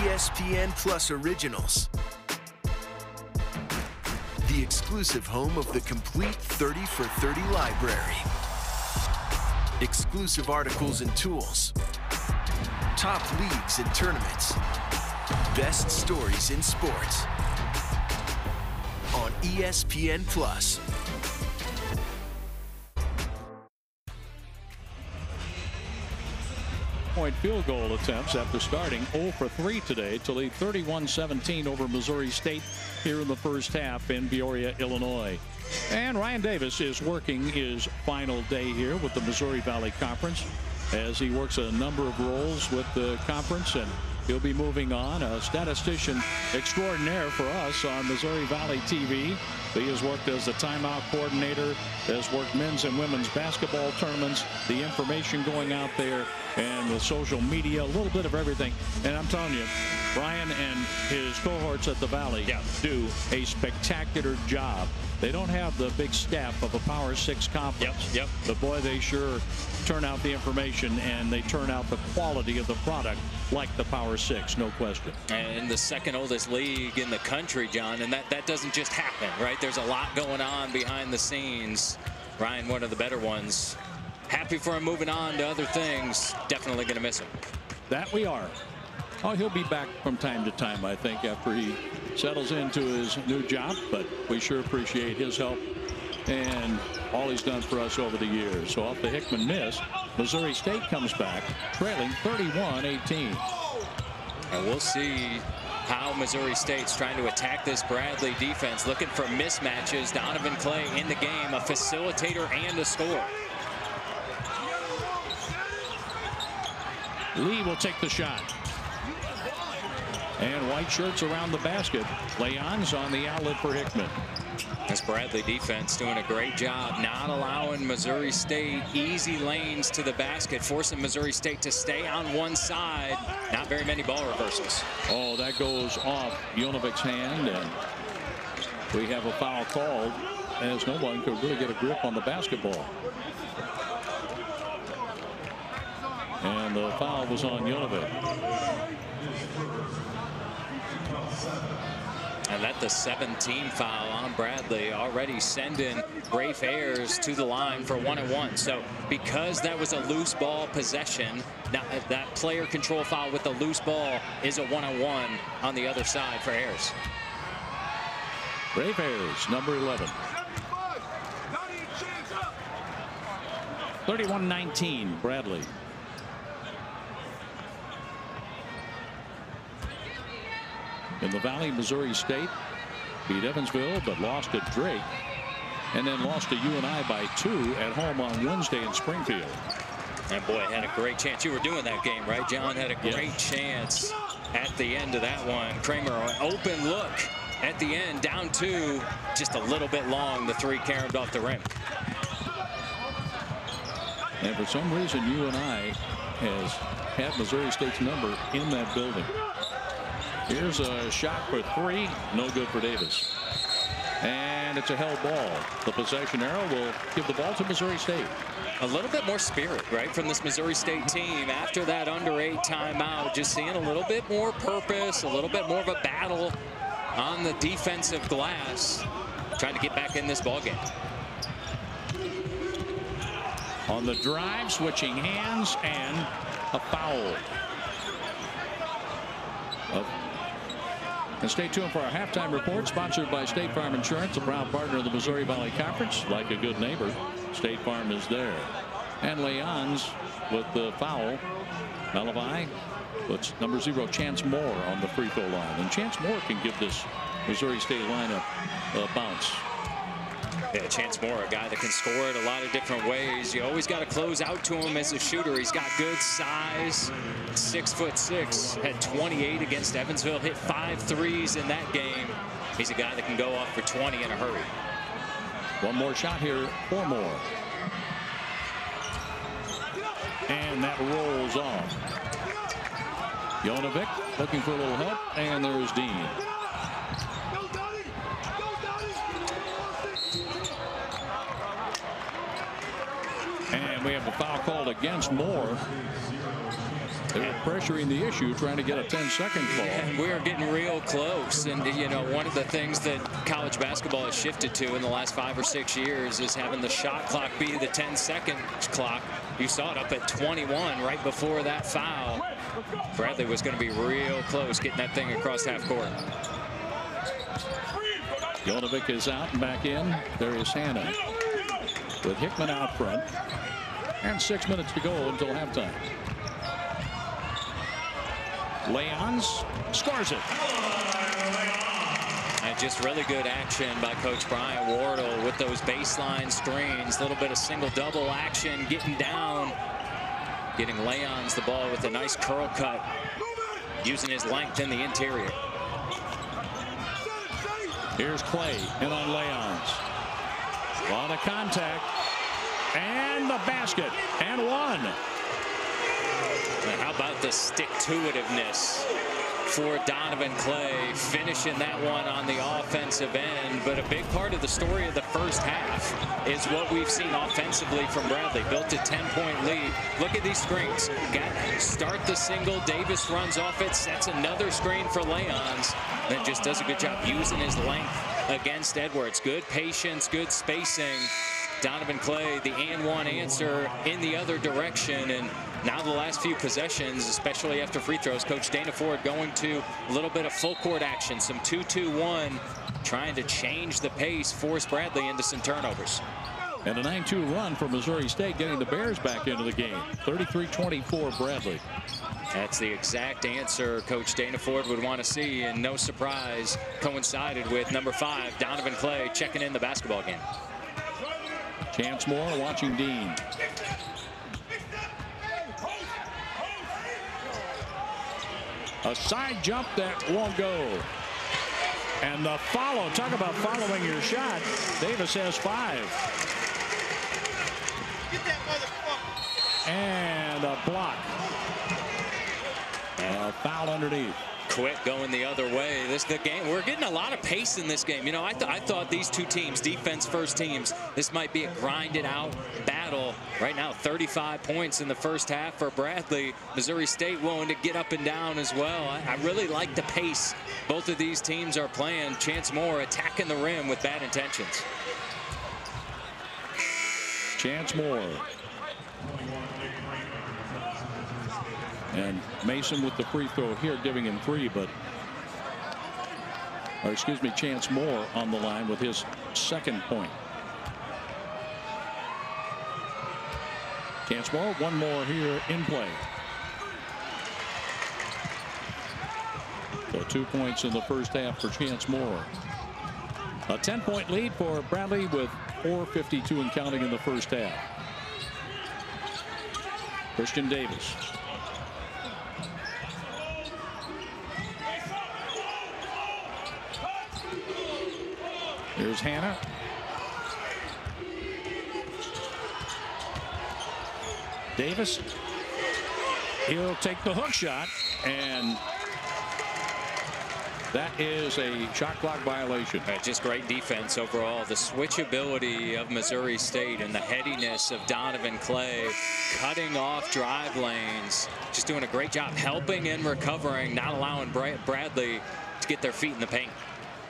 Speaker 21: ESPN Plus Originals. The exclusive home of the complete 30 for 30 library. Exclusive articles and tools. Top leagues and tournaments. Best stories in sports. On ESPN Plus.
Speaker 1: Point field goal attempts after starting 0 for 3 today to lead 31-17 over Missouri State here in the first half in Peoria, Illinois. And Ryan Davis is working his final day here with the Missouri Valley Conference as he works a number of roles with the conference and he'll be moving on. A statistician extraordinaire for us on Missouri Valley TV. He has worked as the timeout coordinator, has worked men's and women's basketball tournaments, the information going out there, and the social media, a little bit of everything. And I'm telling you, Brian and his cohorts at the Valley
Speaker 2: yeah.
Speaker 1: do a spectacular job. They don't have the big staff of a Power Six conference.
Speaker 2: Yep, yep.
Speaker 1: But boy, they sure turn out the information and they turn out the quality of the product like the Power Six, no question.
Speaker 2: And the second oldest league in the country, John, and that, that doesn't just happen, right? There's a lot going on behind the scenes. Ryan, one of the better ones, happy for him moving on to other things. Definitely going to miss him.
Speaker 1: That we are. Oh, he'll be back from time to time, I think, after he settles into his new job. But we sure appreciate his help and all he's done for us over the years. So off the Hickman miss, Missouri State comes back, trailing 31-18.
Speaker 2: And we'll see how Missouri State's trying to attack this Bradley defense, looking for mismatches. Donovan Clay in the game, a facilitator and a scorer.
Speaker 1: Lee will take the shot. And white shirts around the basket. Leons on the outlet for Hickman.
Speaker 2: This Bradley defense doing a great job not allowing Missouri State easy lanes to the basket, forcing Missouri State to stay on one side. Not very many ball reversals.
Speaker 1: Oh, that goes off Jonovic's hand, and we have a foul called as no one could really get a grip on the basketball. And the foul was on Jonovic.
Speaker 2: And that the 17 foul on Bradley already sending Rafe Ayers to the line for one and one. So because that was a loose ball possession, now that player control foul with the loose ball is a one on one on the other side for Ayers.
Speaker 1: Rafe Ayers, number 11. 31-19, Bradley. In the Valley, Missouri State beat Evansville, but lost to Drake, and then lost to UNI by two at home on Wednesday in Springfield.
Speaker 2: And boy, had a great chance. You were doing that game, right, John? Had a great yeah. chance at the end of that one. Kramer, an open look at the end, down two, just a little bit long. The three caromed off the rim.
Speaker 1: And for some reason, UNI has had Missouri State's number in that building. Here's a shot for three. No good for Davis. And it's a held ball. The possession arrow will give the ball to Missouri State.
Speaker 2: A little bit more spirit, right, from this Missouri State team after that under eight timeout. Just seeing a little bit more purpose, a little bit more of a battle on the defensive glass, trying to get back in this ball game.
Speaker 1: On the drive, switching hands, and a foul. And stay tuned for our halftime report, sponsored by State Farm Insurance, a proud partner of the Missouri Valley Conference. Like a good neighbor, State Farm is there. And Leons with the foul. Malevy puts number zero, Chance Moore, on the free throw line. And Chance Moore can give this Missouri State lineup a bounce.
Speaker 2: Yeah, Chance Moore, a guy that can score it a lot of different ways. You always got to close out to him as a shooter. He's got good size, six foot six, had 28 against Evansville, hit five threes in that game. He's a guy that can go off for 20 in a hurry.
Speaker 1: One more shot here, four more. And that rolls off. Jonovic looking for a little help, and there's Deen. And we have a foul called against Moore. They were pressuring the issue, trying to get a 10-second call.
Speaker 2: And we are getting real close. And, you know, one of the things that college basketball has shifted to in the last five or six years is having the shot clock be the 10-second clock. You saw it up at 21 right before that foul. Bradley was going to be real close getting that thing across half court.
Speaker 1: Jonovic is out and back in. There is Hannah with Hickman out front. And six minutes to go until halftime. Leons scores it.
Speaker 2: And just really good action by Coach Brian Wardle with those baseline screens. A little bit of single double action getting down. Getting Leons the ball with a nice curl cut. Using his length in the interior.
Speaker 1: Here's Clay in on Leons. A lot of contact. And the basket. And one.
Speaker 2: How about the stick-to-itiveness for Donovan Clay, finishing that one on the offensive end. But a big part of the story of the first half is what we've seen offensively from Bradley. Built a 10-point lead. Look at these screens. Got start the single. Davis runs off it, sets another screen for Leons. Then just does a good job using his length against Edwards. Good patience, good spacing. Donovan Clay, the and one answer in the other direction. And now the last few possessions, especially after free throws, Coach Dana Ford going to a little bit of full court action, some 2-2-1, trying to change the pace, force Bradley into some turnovers.
Speaker 1: And a 9-2 run for Missouri State, getting the Bears back into the game. 33-24 Bradley.
Speaker 2: That's the exact answer Coach Dana Ford would want to see, and no surprise, coincided with number five, Donovan Clay, checking in the basketball game.
Speaker 1: Chance Moore watching Deen. A side jump that won't go. And the follow, talk about following your shot. Davis has five. And a block. And A foul underneath.
Speaker 2: Quick going the other way. This the game. We're getting a lot of pace in this game. You know, I, th I thought these two teams, defense first teams, this might be a grinded out battle. Right now, 35 points in the first half for Bradley. Missouri State willing to get up and down as well. I, I really like the pace both of these teams are playing. Chance Moore attacking the rim with bad intentions.
Speaker 1: Chance Moore. And Mason with the free throw here, giving him three, but, or excuse me, Chance Moore on the line with his second point. Chance Moore, one more here in play. So two points in the first half for Chance Moore. A 10 point lead for Bradley with 4.52 and counting in the first half. Christian Davis. Here's Hannah. Davis. He'll take the hook shot and that is a shot clock violation.
Speaker 2: Uh, just great defense overall. The switchability of Missouri State and the headiness of Donovan Clay cutting off drive lanes. Just doing a great job helping and recovering, not allowing Bradley to get their feet in the paint.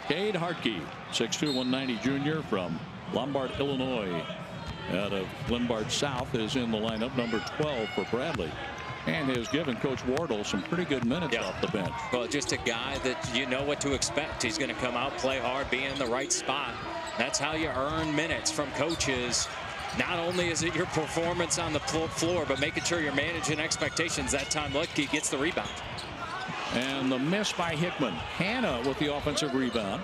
Speaker 1: Cade Hartke, 6'2", 190 junior from Lombard, Illinois. Out of Lombard South is in the lineup, number 12 for Bradley and has given Coach Wardle some pretty good minutes yeah. off the bench.
Speaker 2: Well, just a guy that you know what to expect. He's going to come out, play hard, be in the right spot. That's how you earn minutes from coaches. Not only is it your performance on the floor, but making sure you're managing expectations. That time, Lucky gets the rebound.
Speaker 1: And the miss by Hickman. Hannah with the offensive rebound.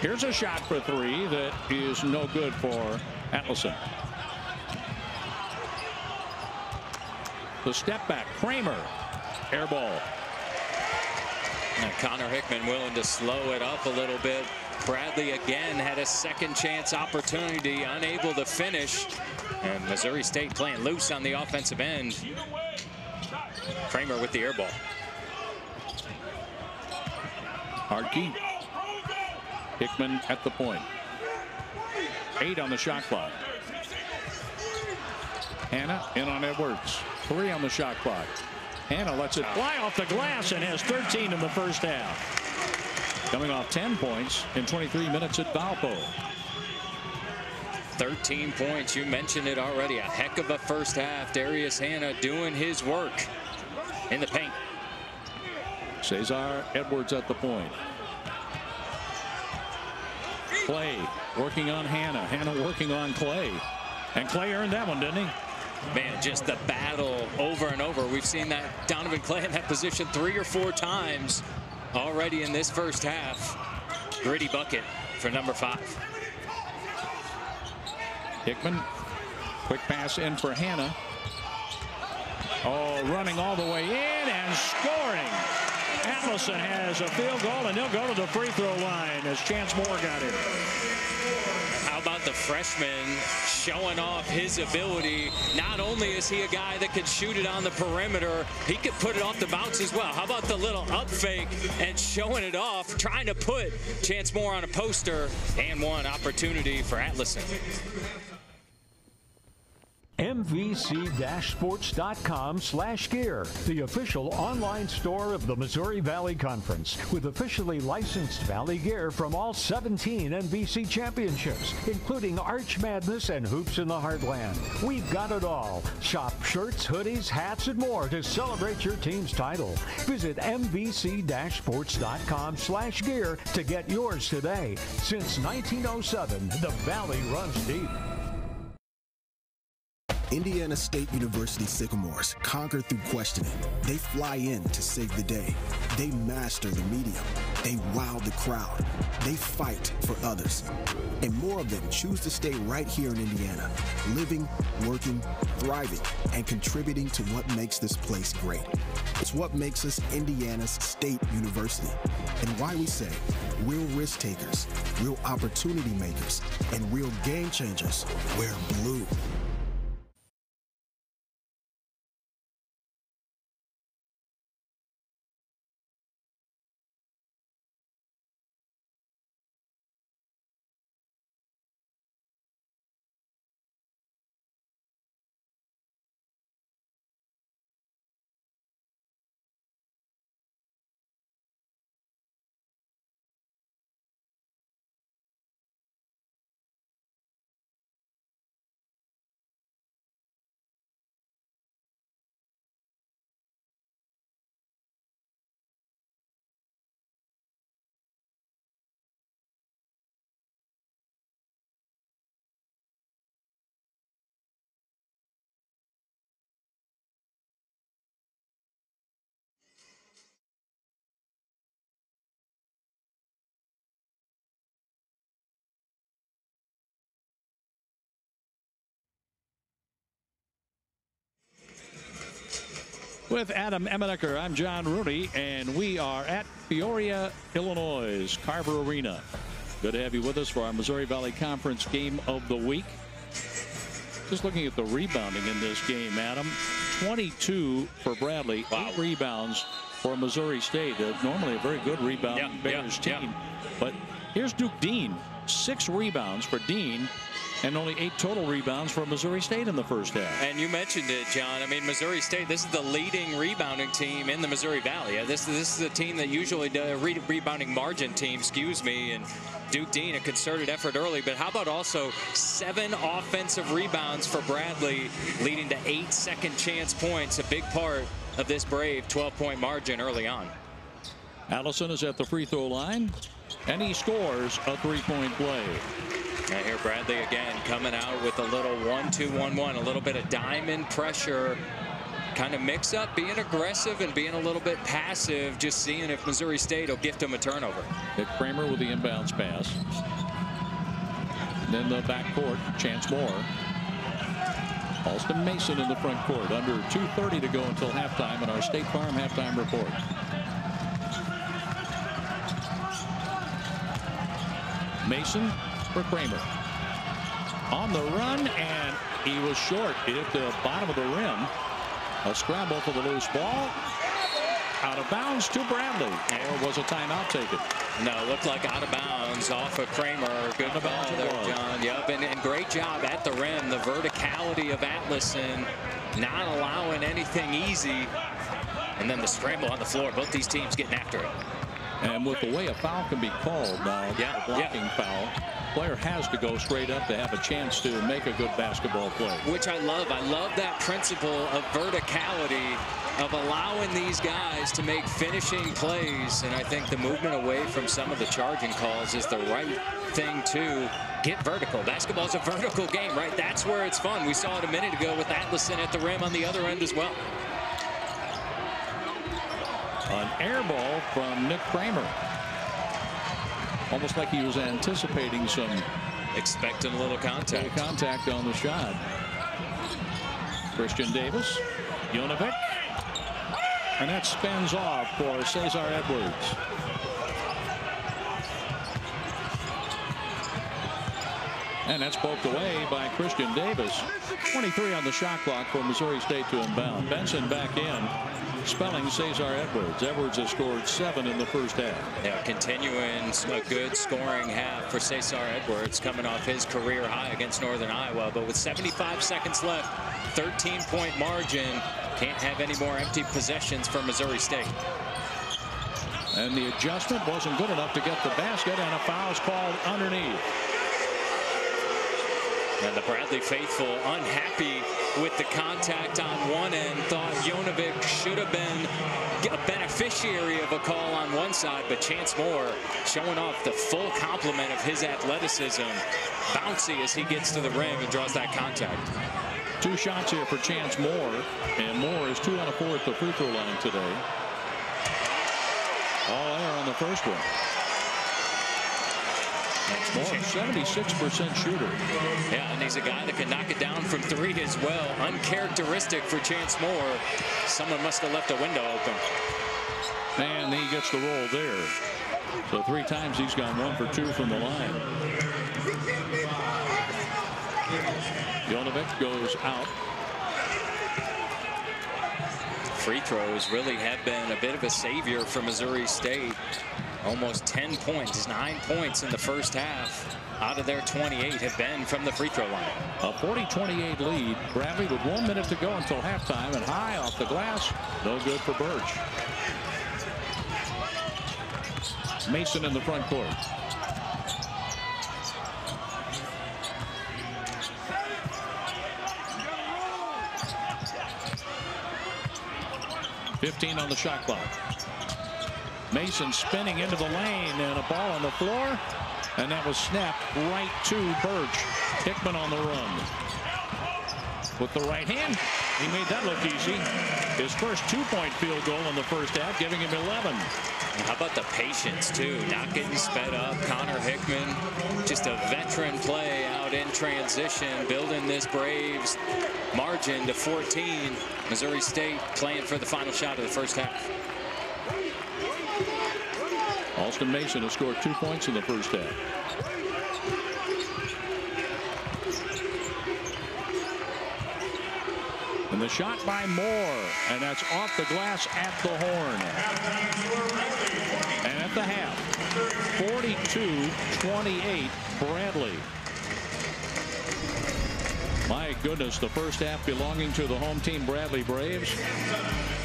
Speaker 1: Here's a shot for three that is no good for Atlason. The step back. Kramer. Air ball.
Speaker 2: Connor Hickman willing to slow it up a little bit. Bradley again had a second chance opportunity, unable to finish. And Missouri State playing loose on the offensive end. Kramer with the air ball.
Speaker 1: Hartke. Hickman at the point. Eight on the shot clock. Hannah in on Edwards. Three on the shot clock. Hannah lets it fly off the glass and has 13 in the first half. Coming off 10 points in 23 minutes at Valpo.
Speaker 2: 13 points. You mentioned it already. A heck of a first half. Darius Hannah doing his work in the paint.
Speaker 1: Cesar Edwards at the point. Clay working on Hannah. Hannah working on Clay. And Clay earned that one, didn't he?
Speaker 2: Man, just the battle over and over. We've seen that Donovan Clay in that position three or four times already in this first half. Gritty bucket for number five.
Speaker 1: Hickman, quick pass in for Hannah. Oh, running all the way in and scoring. Atlason has a field goal, and they'll go to the free throw line as Chance Moore got it.
Speaker 2: How about the freshman showing off his ability? Not only is he a guy that can shoot it on the perimeter, he could put it off the bounce as well. How about the little up fake and showing it off, trying to put Chance Moore on a poster and one opportunity for Atlason.
Speaker 27: mvc-sports.com slash gear, the official online store of the Missouri Valley Conference, with officially licensed Valley gear from all 17 MVC championships, including Arch Madness and Hoops in the Heartland. We've got it all. Shop shirts, hoodies, hats, and more to celebrate your team's title. Visit mvc-sports.com slash gear to get yours today. Since 1907, the Valley runs deep.
Speaker 24: Indiana State University Sycamores conquer through questioning. They fly in to save the day. They master the medium. They wow the crowd. They fight for others. And more of them choose to stay right here in Indiana, living, working, thriving, and contributing to what makes this place great. It's what makes us Indiana's State University, and why we say real risk takers, real opportunity makers, and real game changers wear blue.
Speaker 1: With Adam Emmenecker, I'm John Rooney, and we are at Peoria, Illinois, Carver Arena. Good to have you with us for our Missouri Valley Conference game of the week. Just looking at the rebounding in this game, Adam. 22 for Bradley, wow. eight rebounds for Missouri State. Normally a very good rebound yeah, Bears yeah, team. Yeah. But here's Duke Deen, Six rebounds for Deen and only eight total rebounds for Missouri State in the first half.
Speaker 2: And you mentioned it, John. I mean, Missouri State, this is the leading rebounding team in the Missouri Valley. Uh, this, this is a team that usually does re rebounding margin team, excuse me, and Duke Deen, a concerted effort early, but how about also seven offensive rebounds for Bradley, leading to eight second chance points, a big part of this Brave 12-point margin early on.
Speaker 1: Atlason is at the free throw line, and he scores a three-point play.
Speaker 2: Now here Bradley again coming out with a little 1-2-1-1, a little bit of diamond pressure. Kind of mix up being aggressive and being a little bit passive, just seeing if Missouri State will gift him a turnover.
Speaker 1: Nick Kramer with the inbounds pass. And then the back court, Chance Moore. Alston Mason in the front court. Under 2.30 to go until halftime in our State Farm halftime report. Mason for Kramer. On the run, and he was short. He hit the bottom of the rim. A scramble for the loose ball. Out of bounds to Bradley. Or was a timeout taken?
Speaker 2: No, looked like out of bounds off of Kramer. Good ball there, John. Yep, and, and great job at the rim. The verticality of Atlason not allowing anything easy. And then the scramble on the floor. Both these teams getting after it.
Speaker 1: And with the way a foul can be called now, yeah, a blocking yeah. foul, player has to go straight up to have a chance to make a good basketball play.
Speaker 2: Which I love. I love that principle of verticality of allowing these guys to make finishing plays. And I think the movement away from some of the charging calls is the right thing to get vertical. Basketball is a vertical game, right? That's where it's fun. We saw it a minute ago with Atlason at the rim on the other end as well.
Speaker 1: An air ball from Nick Kramer. Almost like he was anticipating some
Speaker 2: expecting a little contact.
Speaker 1: little contact on the shot. Christian Davis Jonovic and that spins off for Cesar Edwards. And that's poked away by Christian Davis. 23 on the shot clock for Missouri State to inbound. Benson back in expelling Cesar Edwards. Edwards has scored seven in the first half.
Speaker 2: Yeah, continuing a good scoring half for Cesar Edwards coming off his career high against Northern Iowa. But with 75 seconds left, 13-point margin, can't have any more empty possessions for Missouri State.
Speaker 1: And the adjustment wasn't good enough to get the basket, and a foul is called underneath.
Speaker 2: And the Bradley faithful unhappy with the contact on one end. Thought Jonovic should have been a beneficiary of a call on one side, but Chance Moore showing off the full complement of his athleticism. Bouncy as he gets to the rim and draws that contact.
Speaker 1: Two shots here for Chance Moore, and Moore is two out of four at the free throw line today. All air on the first one. Moore, 76% shooter.
Speaker 2: Yeah, and he's a guy that can knock it down from three as well. Uncharacteristic for Chance Moore. Someone must have left a window open.
Speaker 1: And he gets the roll there. So three times he's gone one for two from the line. Jonovic goes out.
Speaker 2: Free throws really have been a bit of a savior for Missouri State. Almost 10 points, nine points in the first half. Out of their 28 have been from the free throw line.
Speaker 1: A 40-28 lead. Bradley with one minute to go until halftime and high off the glass. No good for Burch. Mason in the front court. Fifteen on the shot clock. Mason spinning into the lane and a ball on the floor. And that was snapped right to Burch. Hickman on the run. With the right hand, he made that look easy. His first two-point field goal in the first half, giving him 11.
Speaker 2: How about the patience, too? Not getting sped up. Connor Hickman, just a veteran play out in transition, building this Braves margin to 14. Missouri State playing for the final shot of the first half.
Speaker 1: Alston Mason has scored two points in the first half. And the shot by Moore, and that's off the glass at the horn. And at the half, 42-28 Bradley. My goodness, the first half belonging to the home team Bradley Braves.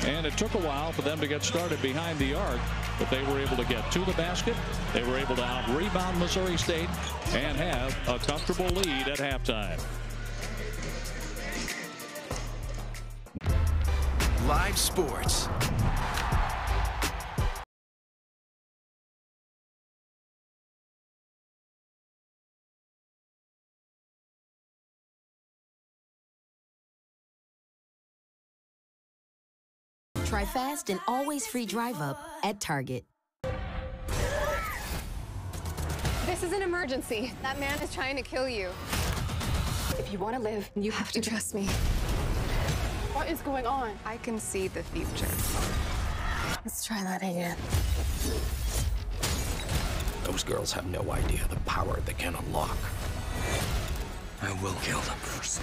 Speaker 1: And it took a while for them to get started behind the arc, but they were able to get to the basket. They were able to out-rebound Missouri State and have a comfortable lead at halftime.
Speaker 21: Live sports.
Speaker 28: Try fast and always free drive up at Target.
Speaker 29: This is an emergency. That man is trying to kill you. If you want to live, you have to trust me. What is going on? I can see the future. Let's try that again.
Speaker 30: Those girls have no idea the power they can unlock. I will kill them first.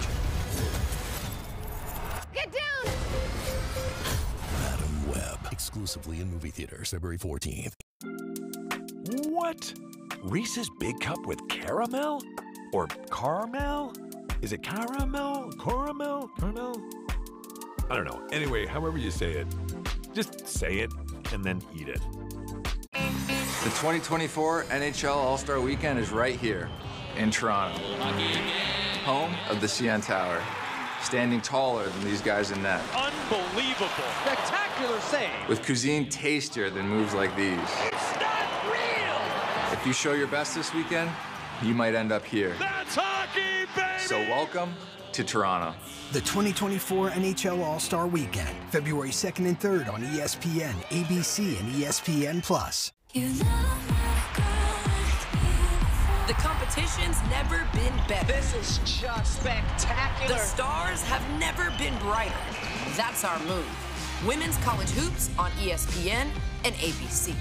Speaker 31: Exclusively in movie theaters February 14th.
Speaker 32: What? Reese's Big Cup with caramel? Or caramel? Is it caramel? Caramel? Caramel? I don't know. Anyway, however you say it, just say it and then eat it.
Speaker 23: The 2024 NHL All-Star Weekend is right here in Toronto. Home of the CN Tower. Standing taller than these guys in net.
Speaker 33: Unbelievable. Spectacular save.
Speaker 23: With cuisine tastier than moves like these.
Speaker 33: It's not real.
Speaker 23: If you show your best this weekend, you might end up here.
Speaker 33: That's hockey, baby.
Speaker 23: So welcome to Toronto.
Speaker 24: The 2024 NHL All-Star Weekend, February 2nd and 3rd on E ESPN, ABC, and ESPN Plus.
Speaker 25: The competition's never been better.
Speaker 26: This is just spectacular.
Speaker 25: The stars have never been brighter. That's our move. Women's college hoops on ESPN and ABC.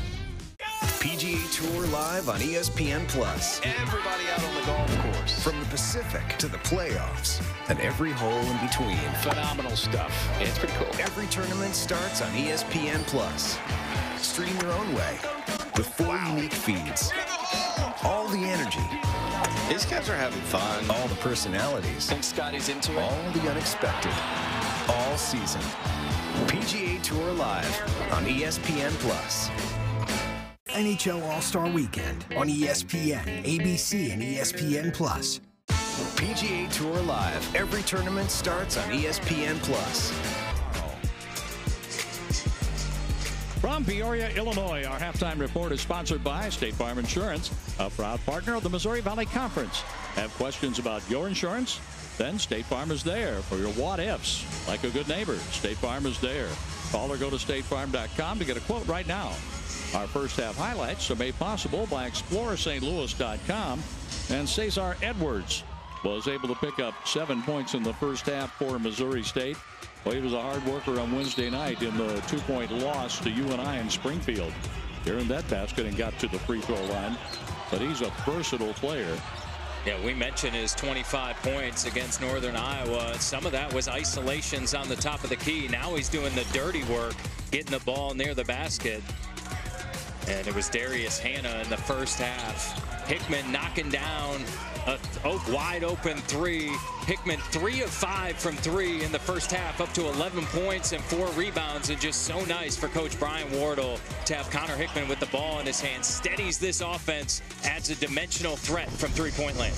Speaker 21: PGA Tour live on ESPN Plus. Everybody out on the golf course. From the Pacific to the playoffs and every hole in between.
Speaker 34: Phenomenal stuff. It's pretty cool.
Speaker 21: Every tournament starts on ESPN Plus. Stream your own way with four unique feeds. All the energy.
Speaker 34: These guys are having fun.
Speaker 21: All the personalities.
Speaker 34: Think Scotty's into it?
Speaker 21: All the unexpected. All season. PGA Tour Live on ESPN Plus.
Speaker 24: NHL All-Star Weekend on ESPN, ABC, and ESPN Plus.
Speaker 21: PGA Tour Live. Every tournament starts on ESPN Plus.
Speaker 1: From Peoria, Illinois, our halftime report is sponsored by State Farm Insurance, a proud partner of the Missouri Valley Conference. Have questions about your insurance? Then State Farm is there for your what ifs. Like a good neighbor, State Farm is there. Call or go to statefarm.com to get a quote right now. Our first half highlights are made possible by ExploreStLouis.com and Cesar Edwards was able to pick up seven points in the first half for Missouri State. Well, he was a hard worker on Wednesday night in the two-point loss to UNI in Springfield. In that basket and got to the free throw line. But he's a versatile player.
Speaker 2: Yeah, we mentioned his 25 points against Northern Iowa. Some of that was isolations on the top of the key. Now he's doing the dirty work, getting the ball near the basket. And it was Darius Hannah in the first half. Hickman knocking down a wide open three. Hickman three of five from three in the first half, up to 11 points and four rebounds. And just so nice for Coach Brian Wardle to have Connor Hickman with the ball in his hand. Steadies this offense, adds a dimensional threat from three-point land.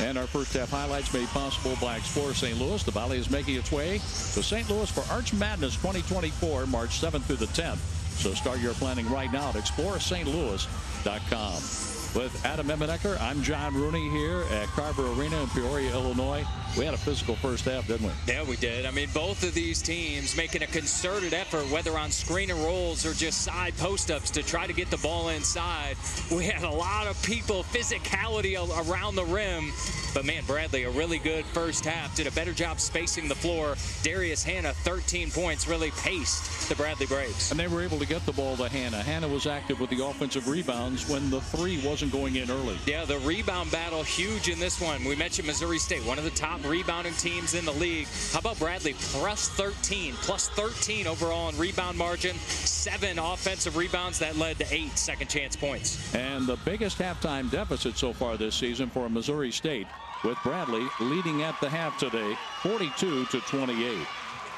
Speaker 1: And our first half highlights made possible by Explore St. Louis. The Valley is making its way to St. Louis for Arch Madness 2024, March 7th through the 10th. So start your planning right now at ExploreStLouis.com. With Adam Emmenecker, I'm John Rooney here at Carver Arena in Peoria, Illinois. We had a physical first half, didn't we?
Speaker 2: Yeah, we did. I mean, both of these teams making a concerted effort, whether on screen and rolls or just side post-ups to try to get the ball inside. We had a lot of people, physicality around the rim. But man, Bradley, a really good first half. Did a better job spacing the floor. Darius Hannah, 13 points, really paced the Bradley Braves.
Speaker 1: And they were able to get the ball to Hannah. Hannah was active with the offensive rebounds when the three wasn't going in early.
Speaker 2: Yeah, the rebound battle huge in this one. We mentioned Missouri State, one of the top rebounding teams in the league. How about Bradley? Plus 13, plus 13 overall in rebound margin. Seven offensive rebounds that led to eight second chance points.
Speaker 1: And the biggest halftime deficit so far this season for Missouri State with Bradley leading at the half today 42 to 28.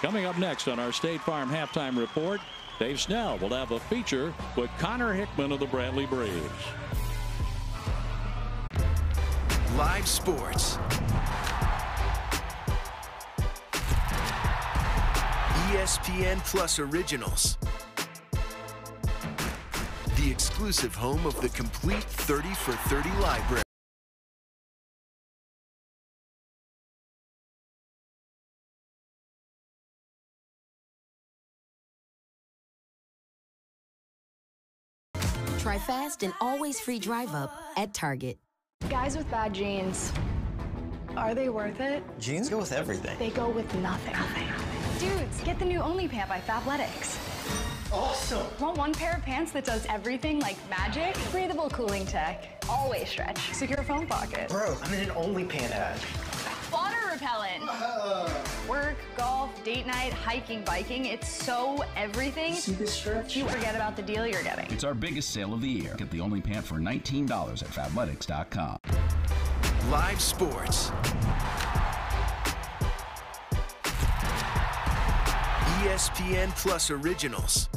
Speaker 1: Coming up next on our State Farm halftime report, Dave Snell will have a feature with Connor Hickman of the Bradley Braves.
Speaker 21: Live sports. ESPN Plus Originals. The exclusive home of the complete 30 for 30 library.
Speaker 28: Try fast and always free drive up at Target.
Speaker 29: Guys with bad jeans, are they worth it?
Speaker 35: Jeans go with everything.
Speaker 29: They go with nothing. Nothing. Dudes, get the new Only Pant by Fabletics.
Speaker 35: Awesome.
Speaker 29: Want one pair of pants that does everything like magic? Breathable cooling tech. Always stretch. Secure phone pocket.
Speaker 35: Bro, I'm in an Only Pant ad.
Speaker 29: Water repellent. Work, golf, date night, hiking, biking. It's so everything.
Speaker 35: See this stretch?
Speaker 29: You forget about the deal you're getting.
Speaker 36: It's our biggest sale of the year. Get the only pant for $19 at Fabletics.com.
Speaker 21: Live sports. ESPN Plus Originals.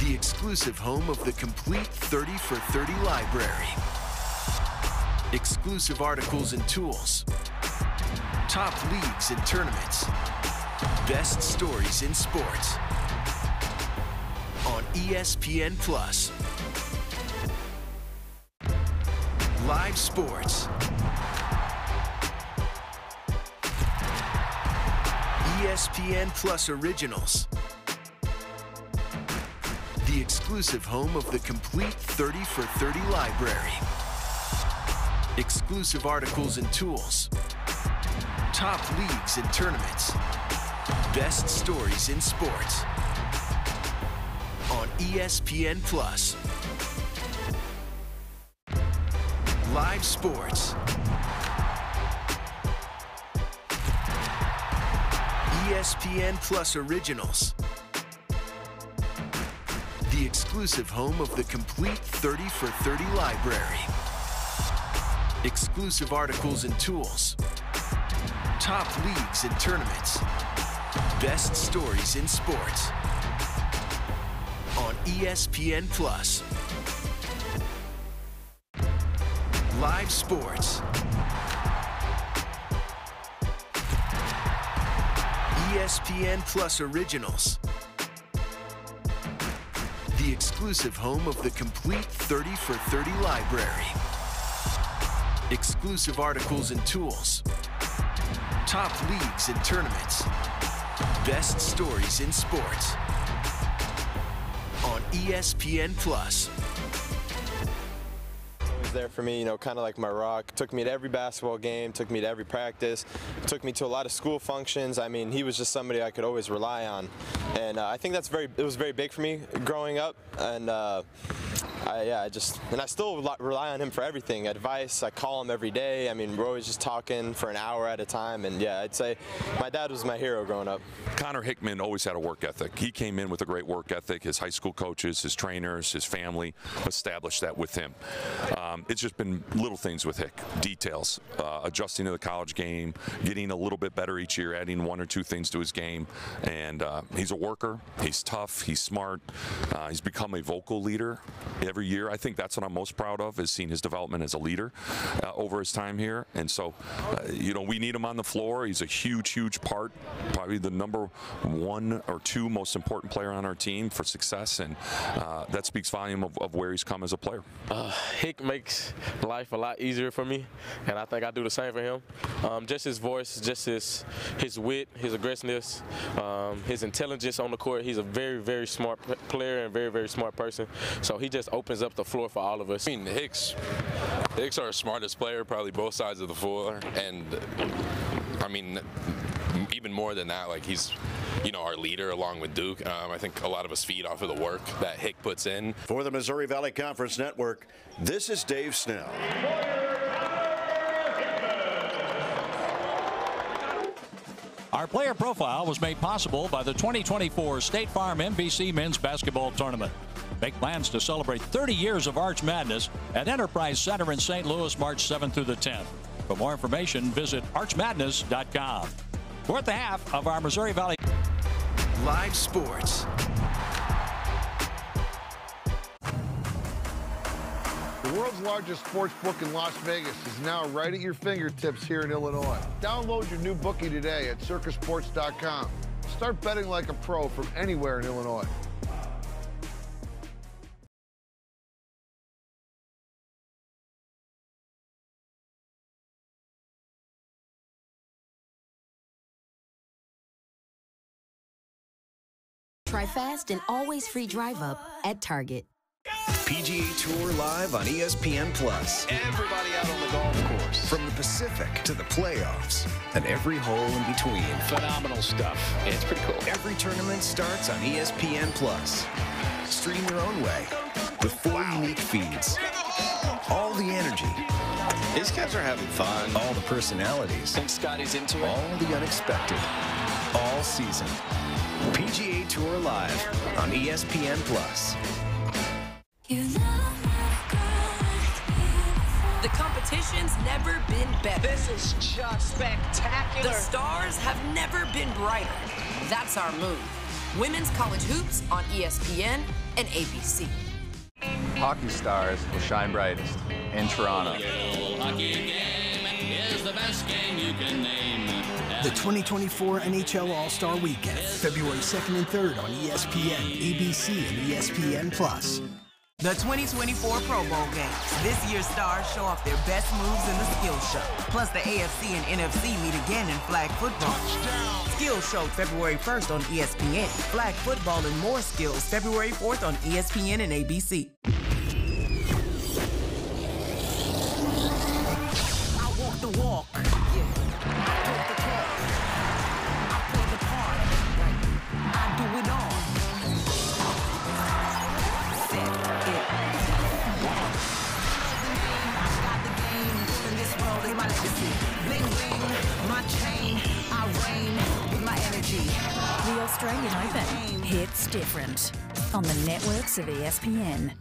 Speaker 21: The exclusive home of the complete 30 for 30 library. Exclusive articles and tools. Top leagues and tournaments. Best stories in sports. On ESPN Plus. Live sports. ESPN Plus Originals. The exclusive home of the complete 30 for 30 library. Exclusive articles and tools. Top leagues and tournaments. Best stories in sports. On ESPN Plus. Live sports. ESPN Plus Originals. The exclusive home of the complete 30 for 30 library. Exclusive articles and tools. Top leagues and tournaments. Best stories in sports. On ESPN Plus. Live sports. ESPN Plus Originals. The exclusive home of the complete 30 for 30 library. Exclusive articles and tools. Top leagues and tournaments. Best stories in sports. On ESPN Plus
Speaker 18: there for me, you know, kind of like my rock. Took me to every basketball game, took me to every practice, took me to a lot of school functions. I mean, he was just somebody I could always rely on, and uh, I think that's very. It was very big for me growing up, and. Uh, I, yeah, I just and I still rely on him for everything. Advice. I call him every day. I mean, we're always just talking for an hour at a time. And yeah, I'd say my dad was my hero growing up.
Speaker 32: Connor Hickman always had a work ethic. He came in with a great work ethic. His high school coaches, his trainers, his family established that with him. Um, it's just been little things with Hick, details, uh, adjusting to the college game, getting a little bit better each year, adding one or two things to his game. And uh, he's a worker. He's tough. He's smart. Uh, he's become a vocal leader every year. I think that's what I'm most proud of is seeing his development as a leader uh, over his time here. And so, uh, you know, we need him on the floor. He's a huge, huge part, probably the number one or two most important player on our team for success, and uh, that speaks volume of, of, where he's come as a player.
Speaker 37: Uh, Hick makes life a lot easier for me, and I think I do the same for him. Um, just his voice, just his his wit, his aggressiveness, um, his intelligence on the court. He's a very, very smart player and very, very smart person. So he just opens up the floor for all of us.
Speaker 38: I mean, Hicks, Hicks our smartest player, probably both sides of the floor, and I mean, even more than that, like he's, you know, our leader along with Duke. Um, I think a lot of us feed off of the work that Hick puts in.
Speaker 39: For the Missouri Valley Conference Network, this is Dave Snell.
Speaker 1: Our player profile was made possible by the 2024 State Farm MVC Men's Basketball Tournament. Make plans to celebrate 30 years of Arch Madness at Enterprise Center in St. Louis, March 7th through the 10th. For more information, visit archmadness.com. We're at the half of our Missouri Valley.
Speaker 21: Live sports.
Speaker 40: The world's largest sports book in Las Vegas is now right at your fingertips here in Illinois. Download your new bookie today at circasports.com. Start betting like a pro from anywhere in Illinois.
Speaker 28: Try fast and always free drive up at Target.
Speaker 21: PGA Tour live on ESPN Plus.
Speaker 23: Everybody out on the golf course.
Speaker 21: From the Pacific to the playoffs and every hole in between.
Speaker 23: Phenomenal stuff. It's pretty cool.
Speaker 21: Every tournament starts on ESPN Plus. Stream your own way with four wow. unique feeds. All the energy.
Speaker 23: These guys are having fun.
Speaker 21: All the personalities.
Speaker 23: Think Scotty's into it?
Speaker 21: All the unexpected. All season. PGA Tour Live on ESPN Plus.
Speaker 13: The competition's never been better.
Speaker 29: This is just spectacular.
Speaker 13: The stars have never been brighter. That's our move. Women's college hoops on ESPN and ABC.
Speaker 10: Hockey stars will shine brightest in Toronto.
Speaker 24: Hockey game is the 2024 NHL All-Star Weekend, February 2nd and 3rd on ESPN, ABC, and ESPN Plus.
Speaker 41: The 2024 Pro Bowl games. This year's stars show off their best moves in the skill show. Plus, the AFC and NFC meet again in flag football. Touchdown. Skill Show February 1st on ESPN. Flag football and more skills February 4th on ESPN and ABC.
Speaker 42: Australian Open hits different on the networks of ESPN.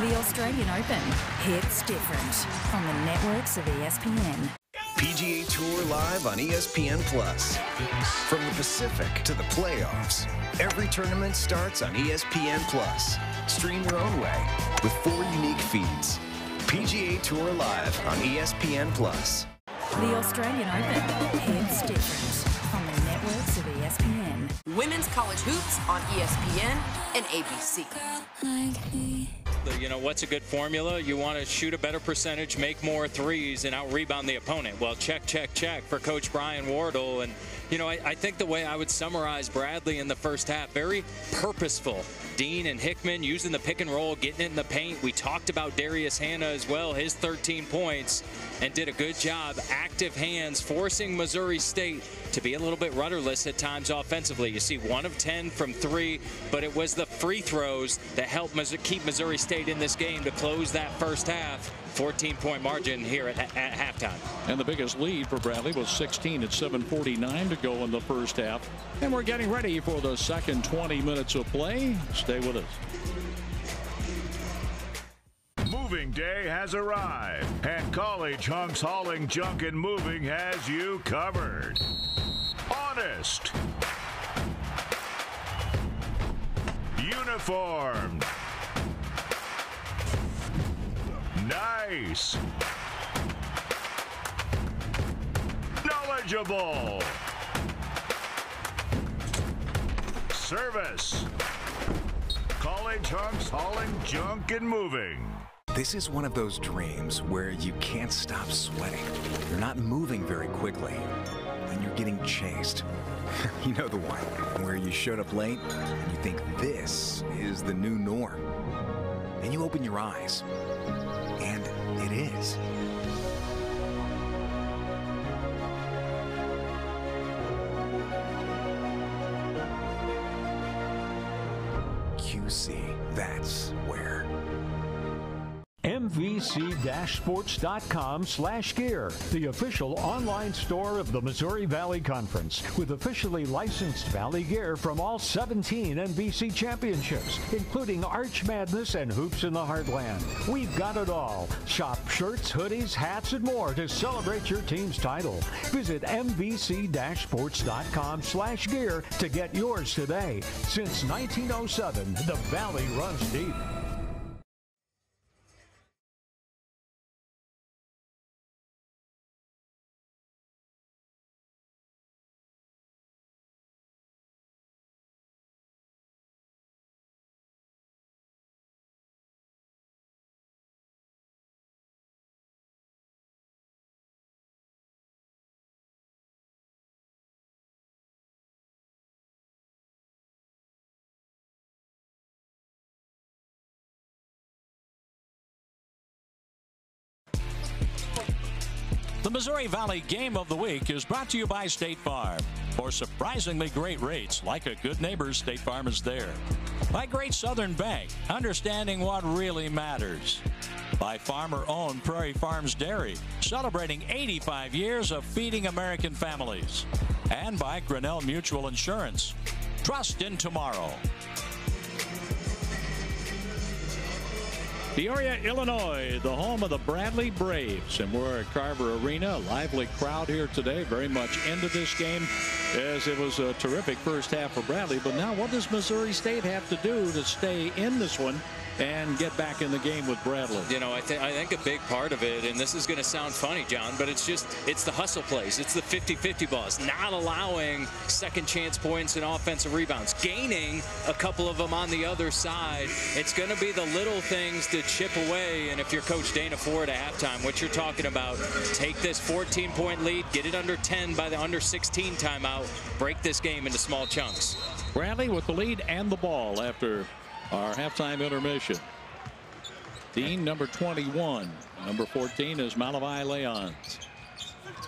Speaker 42: The Australian Open hits different on the networks of ESPN.
Speaker 19: PGA Tour live on ESPN Plus. From the Pacific to the playoffs, every tournament starts on ESPN Plus. Stream your own way with four unique feeds. PGA Tour live on ESPN Plus.
Speaker 42: The Australian Open hits different
Speaker 41: Women's college hoops on ESPN and ABC.
Speaker 2: You know, what's a good formula? You want to shoot a better percentage, make more threes, and out rebound the opponent. Well, check, check, check for Coach Brian Wardle. And, you know, I, I think the way I would summarize Bradley in the first half, very purposeful. Deen and Hickman using the pick and roll, getting it in the paint. We talked about Darius Hannah as well, his 13 points, and did a good job. Active hands, forcing Missouri State to be a little bit rudderless at times offensively. You see one of 10 from three, but it was the free throws that helped keep Missouri State in this game to close that first half. 14 point margin here at, at halftime.
Speaker 1: And the biggest lead for Bradley was 16 at 7.49 to go in the first half. And we're getting ready for the second 20 minutes of play. Stay with us.
Speaker 17: Moving day has arrived, and College Hunks Hauling Junk and Moving has you covered. Honest. Uniformed. Nice. Knowledgeable. Service. College Hunks Hauling Junk and Moving.
Speaker 19: This is one of those dreams where you can't stop sweating. You're not moving very quickly, and you're getting chased. you know the one, where you showed up late and you think this is the new norm. And you open your eyes, and it is.
Speaker 27: MVC-sports.com slash gear, the official online store of the Missouri Valley Conference, with officially licensed Valley gear from all 17 MVC championships, including Arch Madness and Hoops in the Heartland. We've got it all. Shop shirts, hoodies, hats, and more to celebrate your team's title. Visit MVC-sports.com slash gear to get yours today. Since 1907, the Valley runs deep.
Speaker 1: Missouri Valley Game of the Week is brought to you by State Farm. For surprisingly great rates, like a good neighbor, State Farm is there. By Great Southern Bank, understanding what really matters. By farmer owned Prairie Farms Dairy, celebrating 85 years of feeding American families. And by Grinnell Mutual Insurance. Trust in tomorrow. Peoria, Illinois, the home of the Bradley Braves. And we're at Carver Arena. A lively crowd here today, very much into this game as it was a terrific first half for Bradley. But now what does Missouri State have to do to stay in this one and get back in the game with Bradley?
Speaker 2: You know, I, th- I think a big part of it, and this is going to sound funny, John, but it's just, it's the hustle plays. It's the 50-50 balls, not allowing second chance points and offensive rebounds, gaining a couple of them on the other side. It's going to be the little things to chip away. And if you're Coach Dana Ford at halftime, what you're talking about, take this 14-point lead, get it under 10 by the under 16 timeout, break this game into small chunks.
Speaker 1: Bradley with the lead and the ball after our halftime intermission. Deen, number 21. Number 14 is Malevy Leons.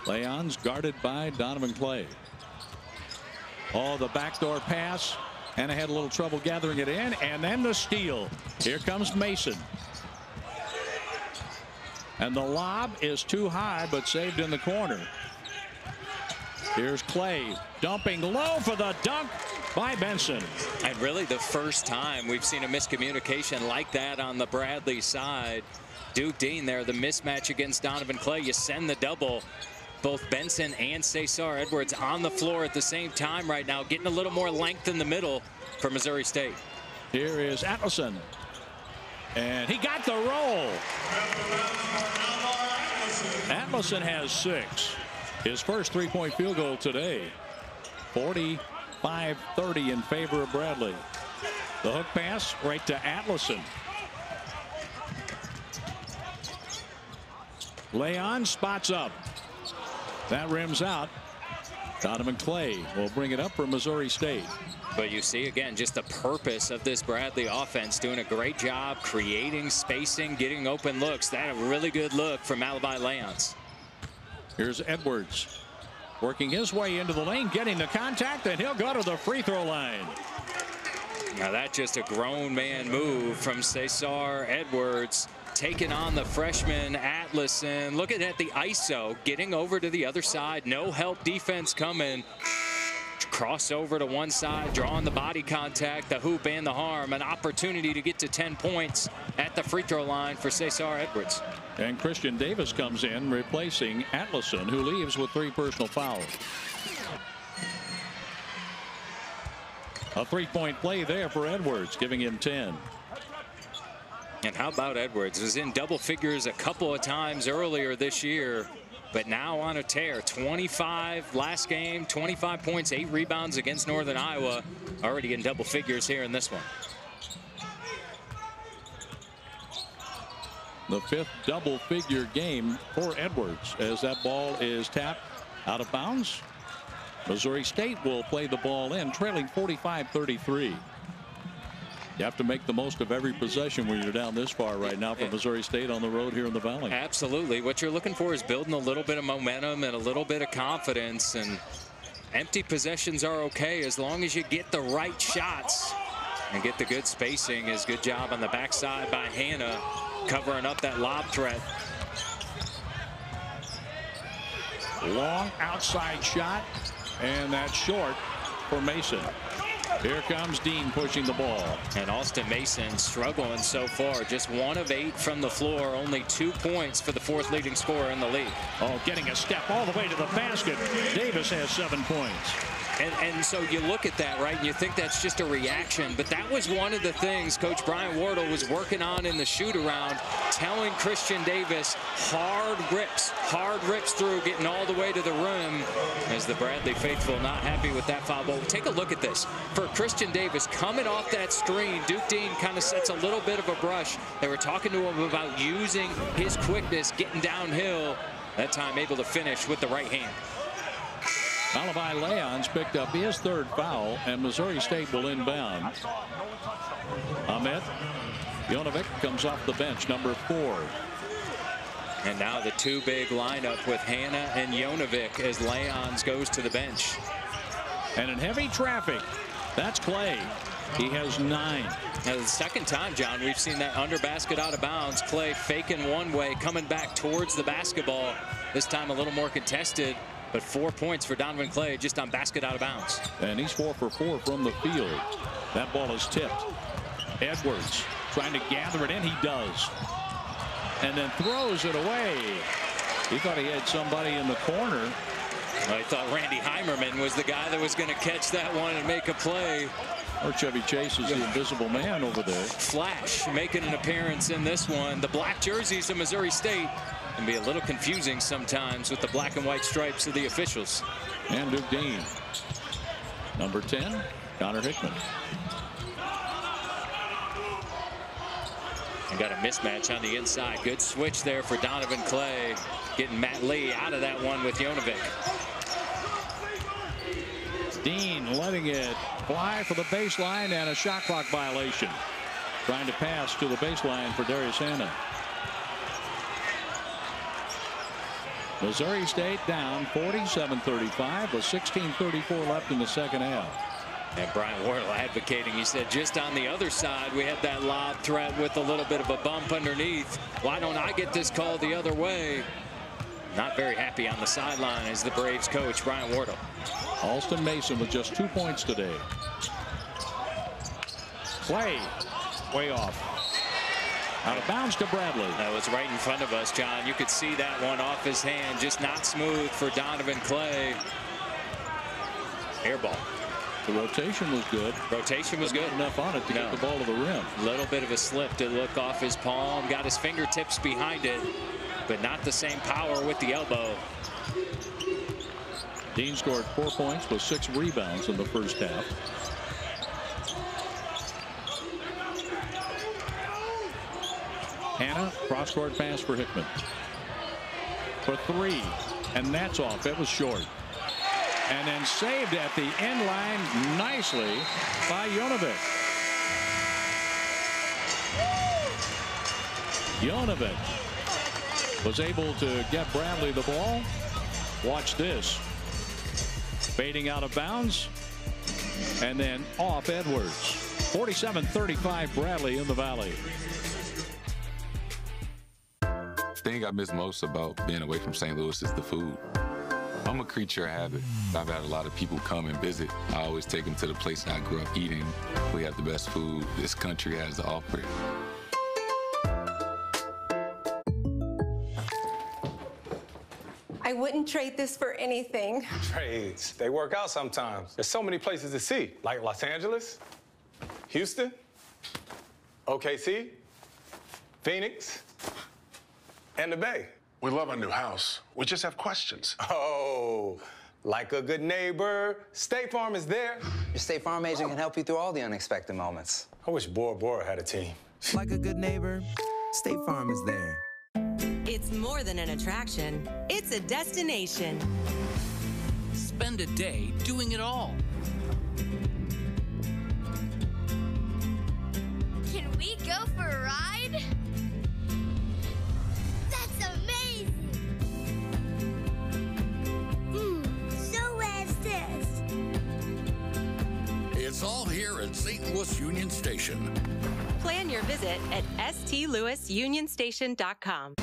Speaker 1: Leons guarded by Donovan Clay. Oh, the backdoor pass. And I had a little trouble gathering it in. And then the steal. Here comes Mason. And the lob is too high, but saved in the corner. Here's Clay dumping low for the dunk by Benson.
Speaker 2: And really the first time we've seen a miscommunication like that on the Bradley side. Duke Deen there, the mismatch against Donovan Clay. You send the double. Both Benson and Cesar Edwards on the floor at the same time right now, getting a little more length in the middle for Missouri State.
Speaker 1: Here is Atlason. And he got the roll. Atlason has six. His first three-point field goal today. 45-30 in favor of Bradley. The hook pass right to Atlason. Leon spots up. That rims out. Donovan Clay will bring it up for Missouri State.
Speaker 2: But you see again just the purpose of this Bradley offense doing a great job creating spacing getting open looks that a really good look from Malevy Leons.
Speaker 1: Here's Edwards working his way into the lane getting the contact and he'll go to the free throw line.
Speaker 2: Now that's just a grown man move from Cesar Edwards taking on the freshman Atlason. Looking at the ISO getting over to the other side no help defense coming cross over to one side, drawing the body contact, the hoop and the harm. An opportunity to get to 10 points at the free throw line for Cesar Edwards.
Speaker 1: And Christian Davis comes in replacing Atlason, who leaves with three personal fouls. A three-point play there for Edwards, giving him 10.
Speaker 2: And how about Edwards? Was in double figures a couple of times earlier this year but now on a tear. 25 last game 25 points eight rebounds against Northern Iowa. Already in double figures here in this one.
Speaker 1: The fifth double figure game for Edwards as that ball is tapped out of bounds. Missouri State will play the ball in trailing 45 33 you have to make the most of every possession when you're down this far right now for Missouri State on the road here in the Valley.
Speaker 2: Absolutely. What you're looking for is building a little bit of momentum and a little bit of confidence. And empty possessions are okay as long as you get the right shots and get the good spacing. Is good job on the backside by Hannah covering up that lob threat.
Speaker 1: Long outside shot and that's short for Mason. Here comes Deen pushing the ball.
Speaker 2: And Alston Mason struggling so far. Just one of eight from the floor. Only two points for the fourth leading scorer in the league.
Speaker 1: Oh, getting a step all the way to the basket. Davis has seven points.
Speaker 2: And, and so you look at that, right, and you think that's just a reaction. But that was one of the things Coach Brian Wardle was working on in the shoot around, telling Christian Davis hard rips, hard rips through, getting all the way to the rim. As the Bradley faithful not happy with that foul. But take a look at this. For Christian Davis coming off that screen, Duke Deen kind of sets a little bit of a brush. They were talking to him about using his quickness, getting downhill. That time able to finish with the right hand.
Speaker 1: Malevy Leons picked up his third foul, and Missouri State will inbound. Ahmet Jonovic comes off the bench, number four.
Speaker 2: And now the two big lineup with Hannah and Jonovic as Leons goes to the bench.
Speaker 1: And in heavy traffic, that's Clay. He has nine.
Speaker 2: Now, the second time, John, we've seen that under basket out of bounds. Clay faking one way, coming back towards the basketball. This time a little more contested. But four points for Donovan Clay just on basket out of bounds.
Speaker 1: And he's four for four from the field. That ball is tipped. Edwards trying to gather it in. He does. And then throws it away. He thought he had somebody in the corner.
Speaker 2: I thought Randy Heimerman was the guy that was going to catch that one and make a play.
Speaker 1: Or Chevy Chase is the invisible man over there.
Speaker 2: Flash making an appearance in this one. The black jerseys of Missouri State can be a little confusing sometimes with the black and white stripes of the officials.
Speaker 1: And Duke Deen. Number 10, Connor Hickman.
Speaker 2: And got a mismatch on the inside. Good switch there for Donovan Clay. Getting Matt Lee out of that one with Jonovic.
Speaker 1: Deen letting it fly for the baseline and a shot clock violation. Trying to pass to the baseline for Darius Hannah. Missouri State down 47-35 with 16:34 left in the second half.
Speaker 2: And Brian Wardle advocating, he said, just on the other side, we had that lob threat with a little bit of a bump underneath. Why don't I get this call the other way? Not very happy on the sideline as the Braves coach, Brian Wardle.
Speaker 1: Alston Mason with just two points today. Clay, way off. Out of bounds to Bradley.
Speaker 2: That was right in front of us, John. You could see that one off his hand, just not smooth for Donovan Clay. Air ball.
Speaker 1: The rotation was good.
Speaker 2: Rotation was good.
Speaker 1: enough on it to no. get the ball to the rim.
Speaker 2: A Little bit of a slip to look off his palm. Got his fingertips behind it, but not the same power with the elbow.
Speaker 1: Deen scored four points with six rebounds in the first half. Hannah, cross-court pass for Hickman. For three, and that's off. It was short and then saved at the end line nicely by Jonovic. Jonovic was able to get Bradley the ball. Watch this. Fading out of bounds. And then off Edwards. 47-35 Bradley in the Valley.
Speaker 3: The thing I miss most about being away from St. Louis is the food. I'm a creature of habit. I've had a lot of people come and visit. I always take them to the place I grew up eating. We have the best food this country has to offer.
Speaker 29: I wouldn't trade this for anything.
Speaker 43: Trades. They work out sometimes. There's so many places to see, like Los Angeles, Houston, OKC, Phoenix, and the Bay.
Speaker 44: We love our new house. We just have questions.
Speaker 43: Oh, like a good neighbor, State Farm is there.
Speaker 45: Your State Farm agent can help you through all the unexpected moments.
Speaker 43: I wish Bora Bora had a team.
Speaker 45: Like a good neighbor, State Farm is there.
Speaker 46: It's more than an attraction, it's a destination.
Speaker 47: Spend a day doing it all.
Speaker 11: Can we go for a ride?
Speaker 10: It's all here at St. Louis Union Station.
Speaker 46: Plan your visit at stlouisunionstation.com.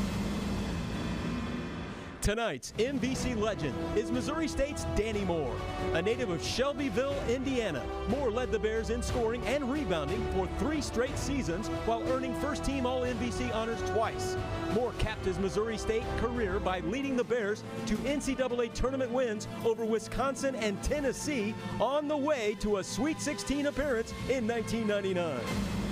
Speaker 48: Tonight's MVC legend is Missouri State's Danny Moore. A native of Shelbyville, Indiana, Moore led the Bears in scoring and rebounding for three straight seasons while earning first team All MVC honors twice. Moore capped his Missouri State career by leading the Bears to NCAA tournament wins over Wisconsin and Tennessee on the way to a Sweet 16 appearance in 1999.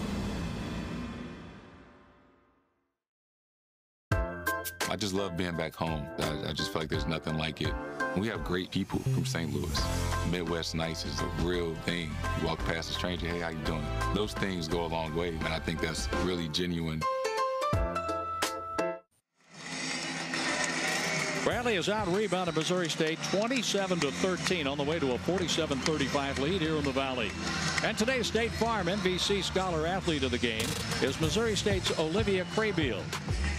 Speaker 3: I just love being back home. I, I, just feel like there's nothing like it. We have great people from St. Louis. Midwest nice is a real thing. You walk past a stranger, hey, how you doing? Those things go a long way, and I think that's really genuine.
Speaker 1: Bradley is out rebounded Missouri State 27 to 13 on the way to a 47-35 lead here in the Valley. And today's State Farm MVC Scholar Athlete of the game is Missouri State's Olivia Craybill,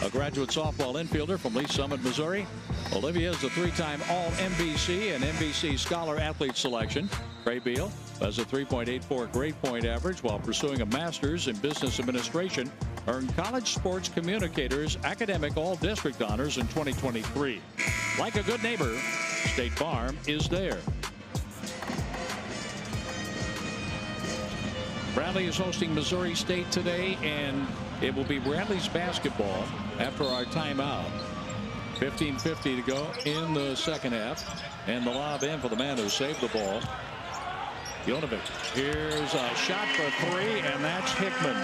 Speaker 1: a graduate softball infielder from Lee's Summit, Missouri. Olivia is a three-time All-MVC and MVC Scholar Athlete selection. Craybill has a 3.84 grade point average while pursuing a master's in business administration earned College Sports Communicators Academic All District Honors in 2023. Like a good neighbor, State Farm is there. Bradley is hosting Missouri State today, and it will be Bradley's basketball after our timeout. 15.50 to go in the second half. And the lob in for the man who saved the ball. Jonovic. Here's a shot for three, and that's Hickman.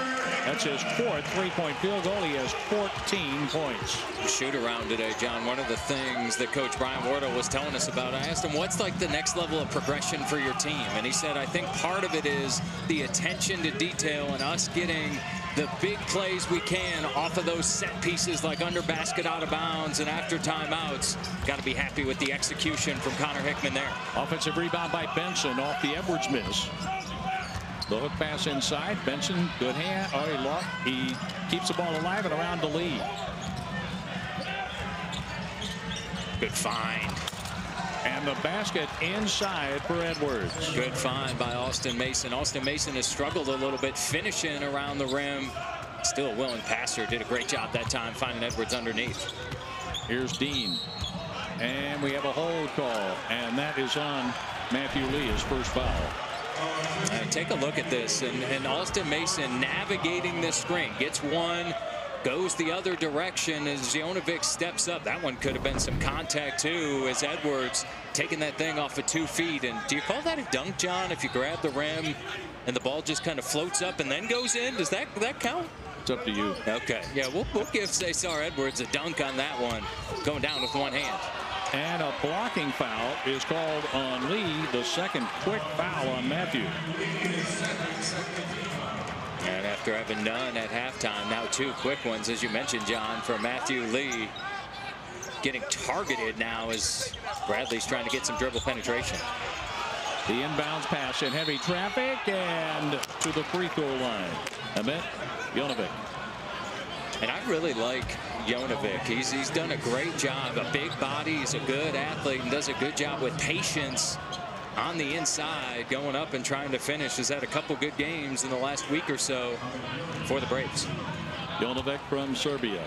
Speaker 1: That's his fourth three-point field goal. He has 14 points.
Speaker 2: Shoot around today, John. One of the things that Coach Brian Wardle was telling us about, I asked him, what's like the next level of progression for your team? And he said, I think part of it is the attention to detail and us getting the big plays we can off of those set pieces like under basket out of bounds and after timeouts. Got to be happy with the execution from Connor Hickman there.
Speaker 1: Offensive rebound by Benson off the Edwards miss. The hook pass inside. Benson, good hand. Oh, he, lost. he keeps the ball alive and around the lead.
Speaker 2: Good find.
Speaker 1: And the basket inside for Edwards.
Speaker 2: Good find by Alston Mason. Alston Mason has struggled a little bit finishing around the rim. Still a willing passer. Did a great job that time finding Edwards underneath.
Speaker 1: Here's Deen. And we have a hold call. And that is on Matthew Lee, his first foul.
Speaker 2: Uh, take a look at this. And, and Alston Mason navigating this screen. Gets one, goes the other direction as Jonovic steps up. That one could have been some contact too as Edwards taking that thing off of two feet. And do you call that a dunk, John, if you grab the rim and the ball just kind of floats up and then goes in? Does that, that count?
Speaker 1: It's up to you.
Speaker 2: Okay. Yeah, we'll, we'll give Cesar Edwards a dunk on that one. Going down with one hand.
Speaker 1: And a blocking foul is called on Lee, the second quick foul on Matthew.
Speaker 2: And after having none at halftime, now two quick ones, as you mentioned, John, for Matthew Lee. Getting targeted now as Bradley's trying to get some dribble penetration.
Speaker 1: The inbounds pass in heavy traffic and to the free throw line. Ahmet Jonovic.
Speaker 2: And I really like Jonovic. He's, he's done a great job. A big body. He's a good athlete and does a good job with patience on the inside, going up and trying to finish. Has had a couple good games in the last week or so for the Braves.
Speaker 1: Jonovic from Serbia.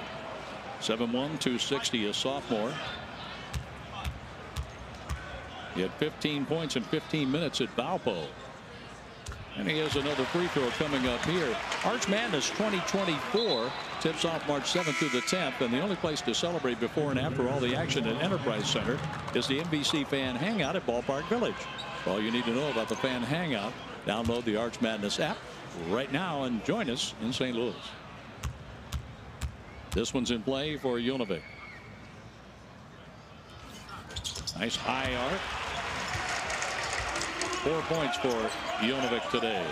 Speaker 1: 7'1", 260, a sophomore. He had 15 points in 15 minutes at Valpo. And he has another free throw coming up here. Arch Madness 2024 tips off March 7th through the 10th. And the only place to celebrate before and after all the action at Enterprise Center is the MVC Fan Hangout at Ballpark Village. All you need to know about the Fan Hangout, download the Arch Madness app right now and join us in St. Louis. This one's in play for Jonovic. Nice high arc. Four points for Jonovic today.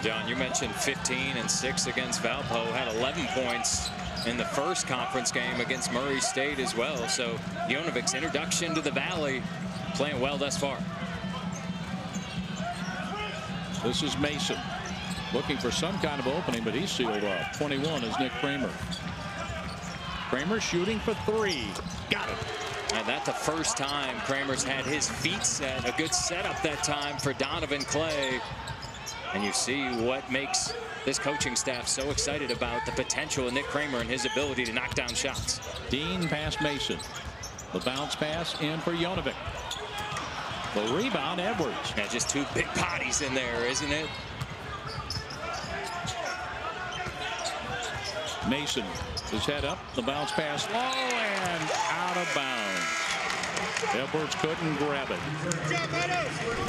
Speaker 2: John, you mentioned 15 and 6 against Valpo. Had 11 points in the first conference game against Murray State as well. So Jonovic's introduction to the Valley playing well thus far.
Speaker 1: This is Mason looking for some kind of opening, but he's sealed off. 21 is Nick Kramer. Kramer shooting for three. Got it.
Speaker 2: And that's the first time Kramer's had his feet set. A good setup that time for Donovan Clay. And you see what makes this coaching staff so excited about the potential of Nick Kramer and his ability to knock down shots.
Speaker 1: Deen past Mason. The bounce pass in for Jonovic. The rebound, Edwards.
Speaker 2: Yeah, just two big bodies in there, isn't it?
Speaker 1: Mason his head up the bounce pass low and out of bounds. Edwards couldn't grab it.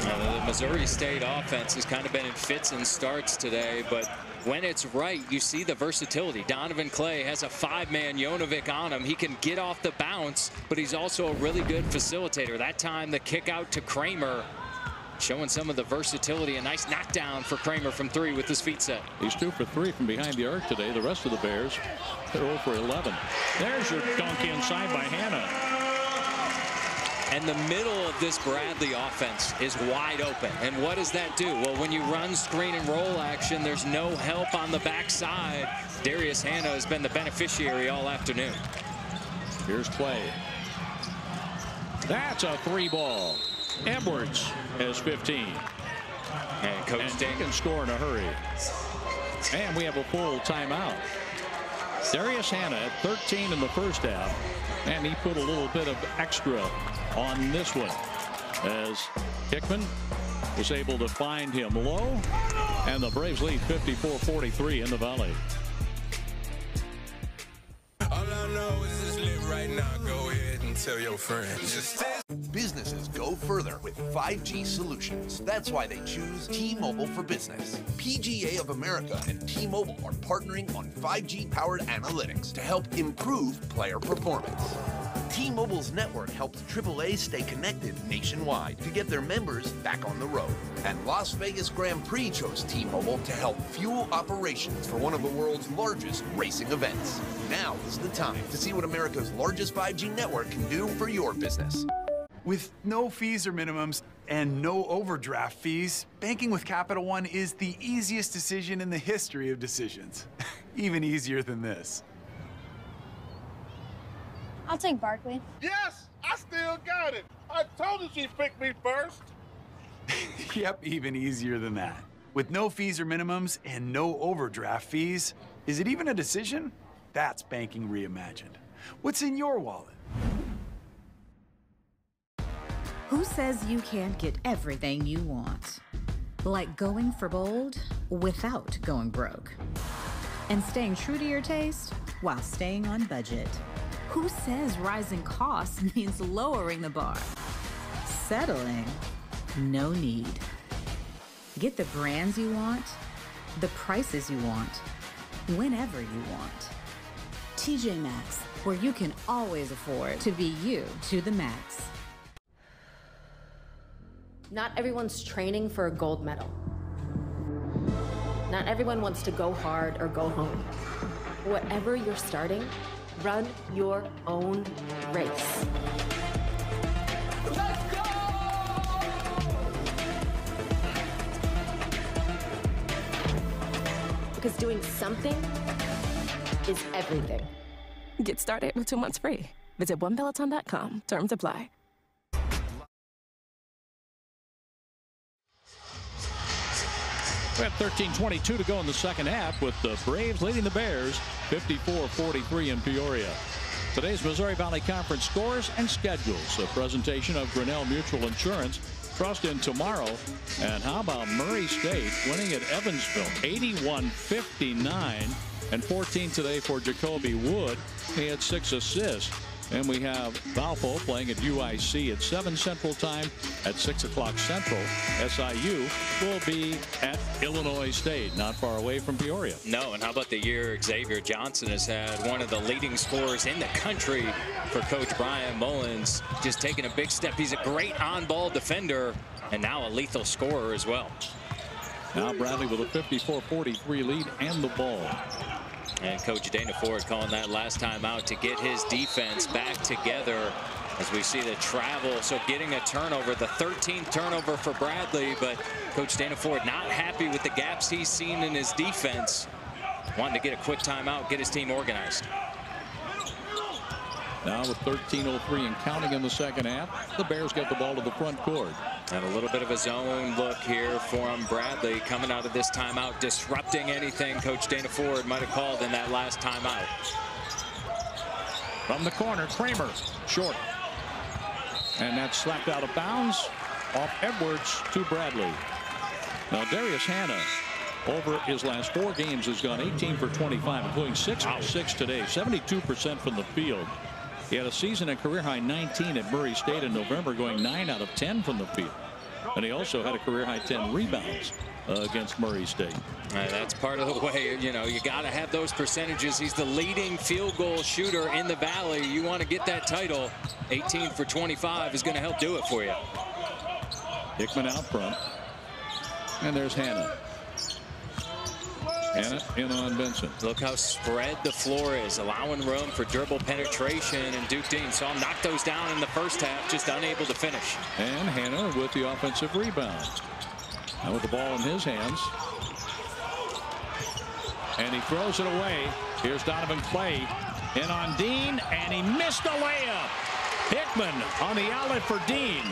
Speaker 2: Uh, the Missouri State offense has kind of been in fits and starts today, but when it's right, you see the versatility. Donovan Clay has a five-man Jonovic on him. He can get off the bounce, but he's also a really good facilitator. That time, the kick out to Kramer showing some of the versatility. A nice knockdown for Kramer from three with his feet set.
Speaker 1: He's two for three from behind the arc today. The rest of the Bears, they're 0 for 11. There's your dunk inside by Hannah.
Speaker 2: And the middle of this Bradley offense is wide open. And what does that do? Well, when you run screen and roll action, there's no help on the backside. Darius Hannah has been the beneficiary all afternoon.
Speaker 1: Here's Clay. That's a three ball. Edwards has 15.
Speaker 2: And Coach
Speaker 1: and can score in a hurry. And we have a full timeout. Darius Hannah at 13 in the first half. And he put a little bit of extra on this one as Hickman was able to find him low. And the Braves lead 54-43 in the Valley.
Speaker 49: All I know is lit right now. Go ahead tell your friends.
Speaker 50: Businesses go further with 5G solutions. That's why they choose T-Mobile for Business. PGA of America and T-Mobile are partnering on 5G powered analytics to help improve player performance. T-Mobile's network helps AAA stay connected nationwide to get their members back on the road. And Las Vegas Grand Prix chose T-Mobile to help fuel operations for one of the world's largest racing events. Now is the time to see what America's largest 5G network can do for your business.
Speaker 51: With no fees or minimums and no overdraft fees, banking with Capital One is the easiest decision in the history of decisions. Even easier than this.
Speaker 11: I'll take Barkley.
Speaker 52: Yes, I still
Speaker 53: got it. I told her she picked me first.
Speaker 51: yep, even easier than that. With no fees or minimums and no overdraft fees, is it even a decision? That's banking reimagined. What's in your wallet?
Speaker 42: Who says you can't get everything you want? Like going for bold without going broke. And staying true to your taste while staying on budget. Who says rising costs means lowering the bar? Settling? No need. Get the brands you want, the prices you want, whenever you want. TJ Maxx, where you can always afford to be you to the max.
Speaker 54: Not everyone's training for a gold medal. Not everyone wants to go hard or go home. Whatever you're starting, run your own race. Because doing something is everything.
Speaker 16: Get started with two months free. Visit onepeloton.com. Terms apply.
Speaker 1: We have 13.22 to go in the second half with the Braves leading the Bears 54-43 in Peoria. Today's Missouri Valley Conference scores and schedules. A presentation of Grinnell Mutual Insurance. Trust in tomorrow. And how about Murray State winning at Evansville 81-59 and 14 today for Jacobi Wood. He had six assists. And we have Valpo playing at UIC at 7 Central Time at 6 o'clock Central. SIU will be at Illinois State, not far away from Peoria.
Speaker 2: No, and how about the year Xavier Johnson has had one of the leading scorers in the country for Coach Bryan Mullins, just taking a big step. He's a great on-ball defender and now a lethal scorer as well.
Speaker 1: Now Bradley with a 54-43 lead and the ball.
Speaker 2: And Coach Dana Ford calling that last time out to get his defense back together as we see the travel. So getting a turnover, the 13th turnover for Bradley, but Coach Dana Ford not happy with the gaps he's seen in his defense. Wanting to get a quick timeout, get his team organized.
Speaker 1: Now with 13.03 and counting in the second half, the Bears get the ball to the front court.
Speaker 2: And a little bit of a zone look here from Bradley coming out of this timeout, disrupting anything Coach Dana Ford might have called in that last timeout.
Speaker 1: From the corner, Kramer, short. And that's slapped out of bounds off Edwards to Bradley. Now Darius Hannah over his last four games has gone 18 for 25 including 6 for 6 today 72% from the field he had a season and career high 19 at Murray State in November going 9 out of 10 from the field and he also had a career high 10 rebounds uh, against Murray State.
Speaker 2: Uh, that's part of the way, you know, you got to have those percentages. He's the leading field goal shooter in the Valley. You want to get that title. 18 for 25 is going to help do it for you.
Speaker 1: Hickman out front. And there's Hannah. Hannah in on Benson.
Speaker 2: Look how spread the floor is, allowing room for dribble penetration. And Duke Deen saw him knock those down in the first half, just unable to finish.
Speaker 1: And Hannah with the offensive rebound. Now with the ball in his hands. And he throws it away. Here's Donovan Clay in on Deen, and he missed the layup. Hickman on the outlet for Deen.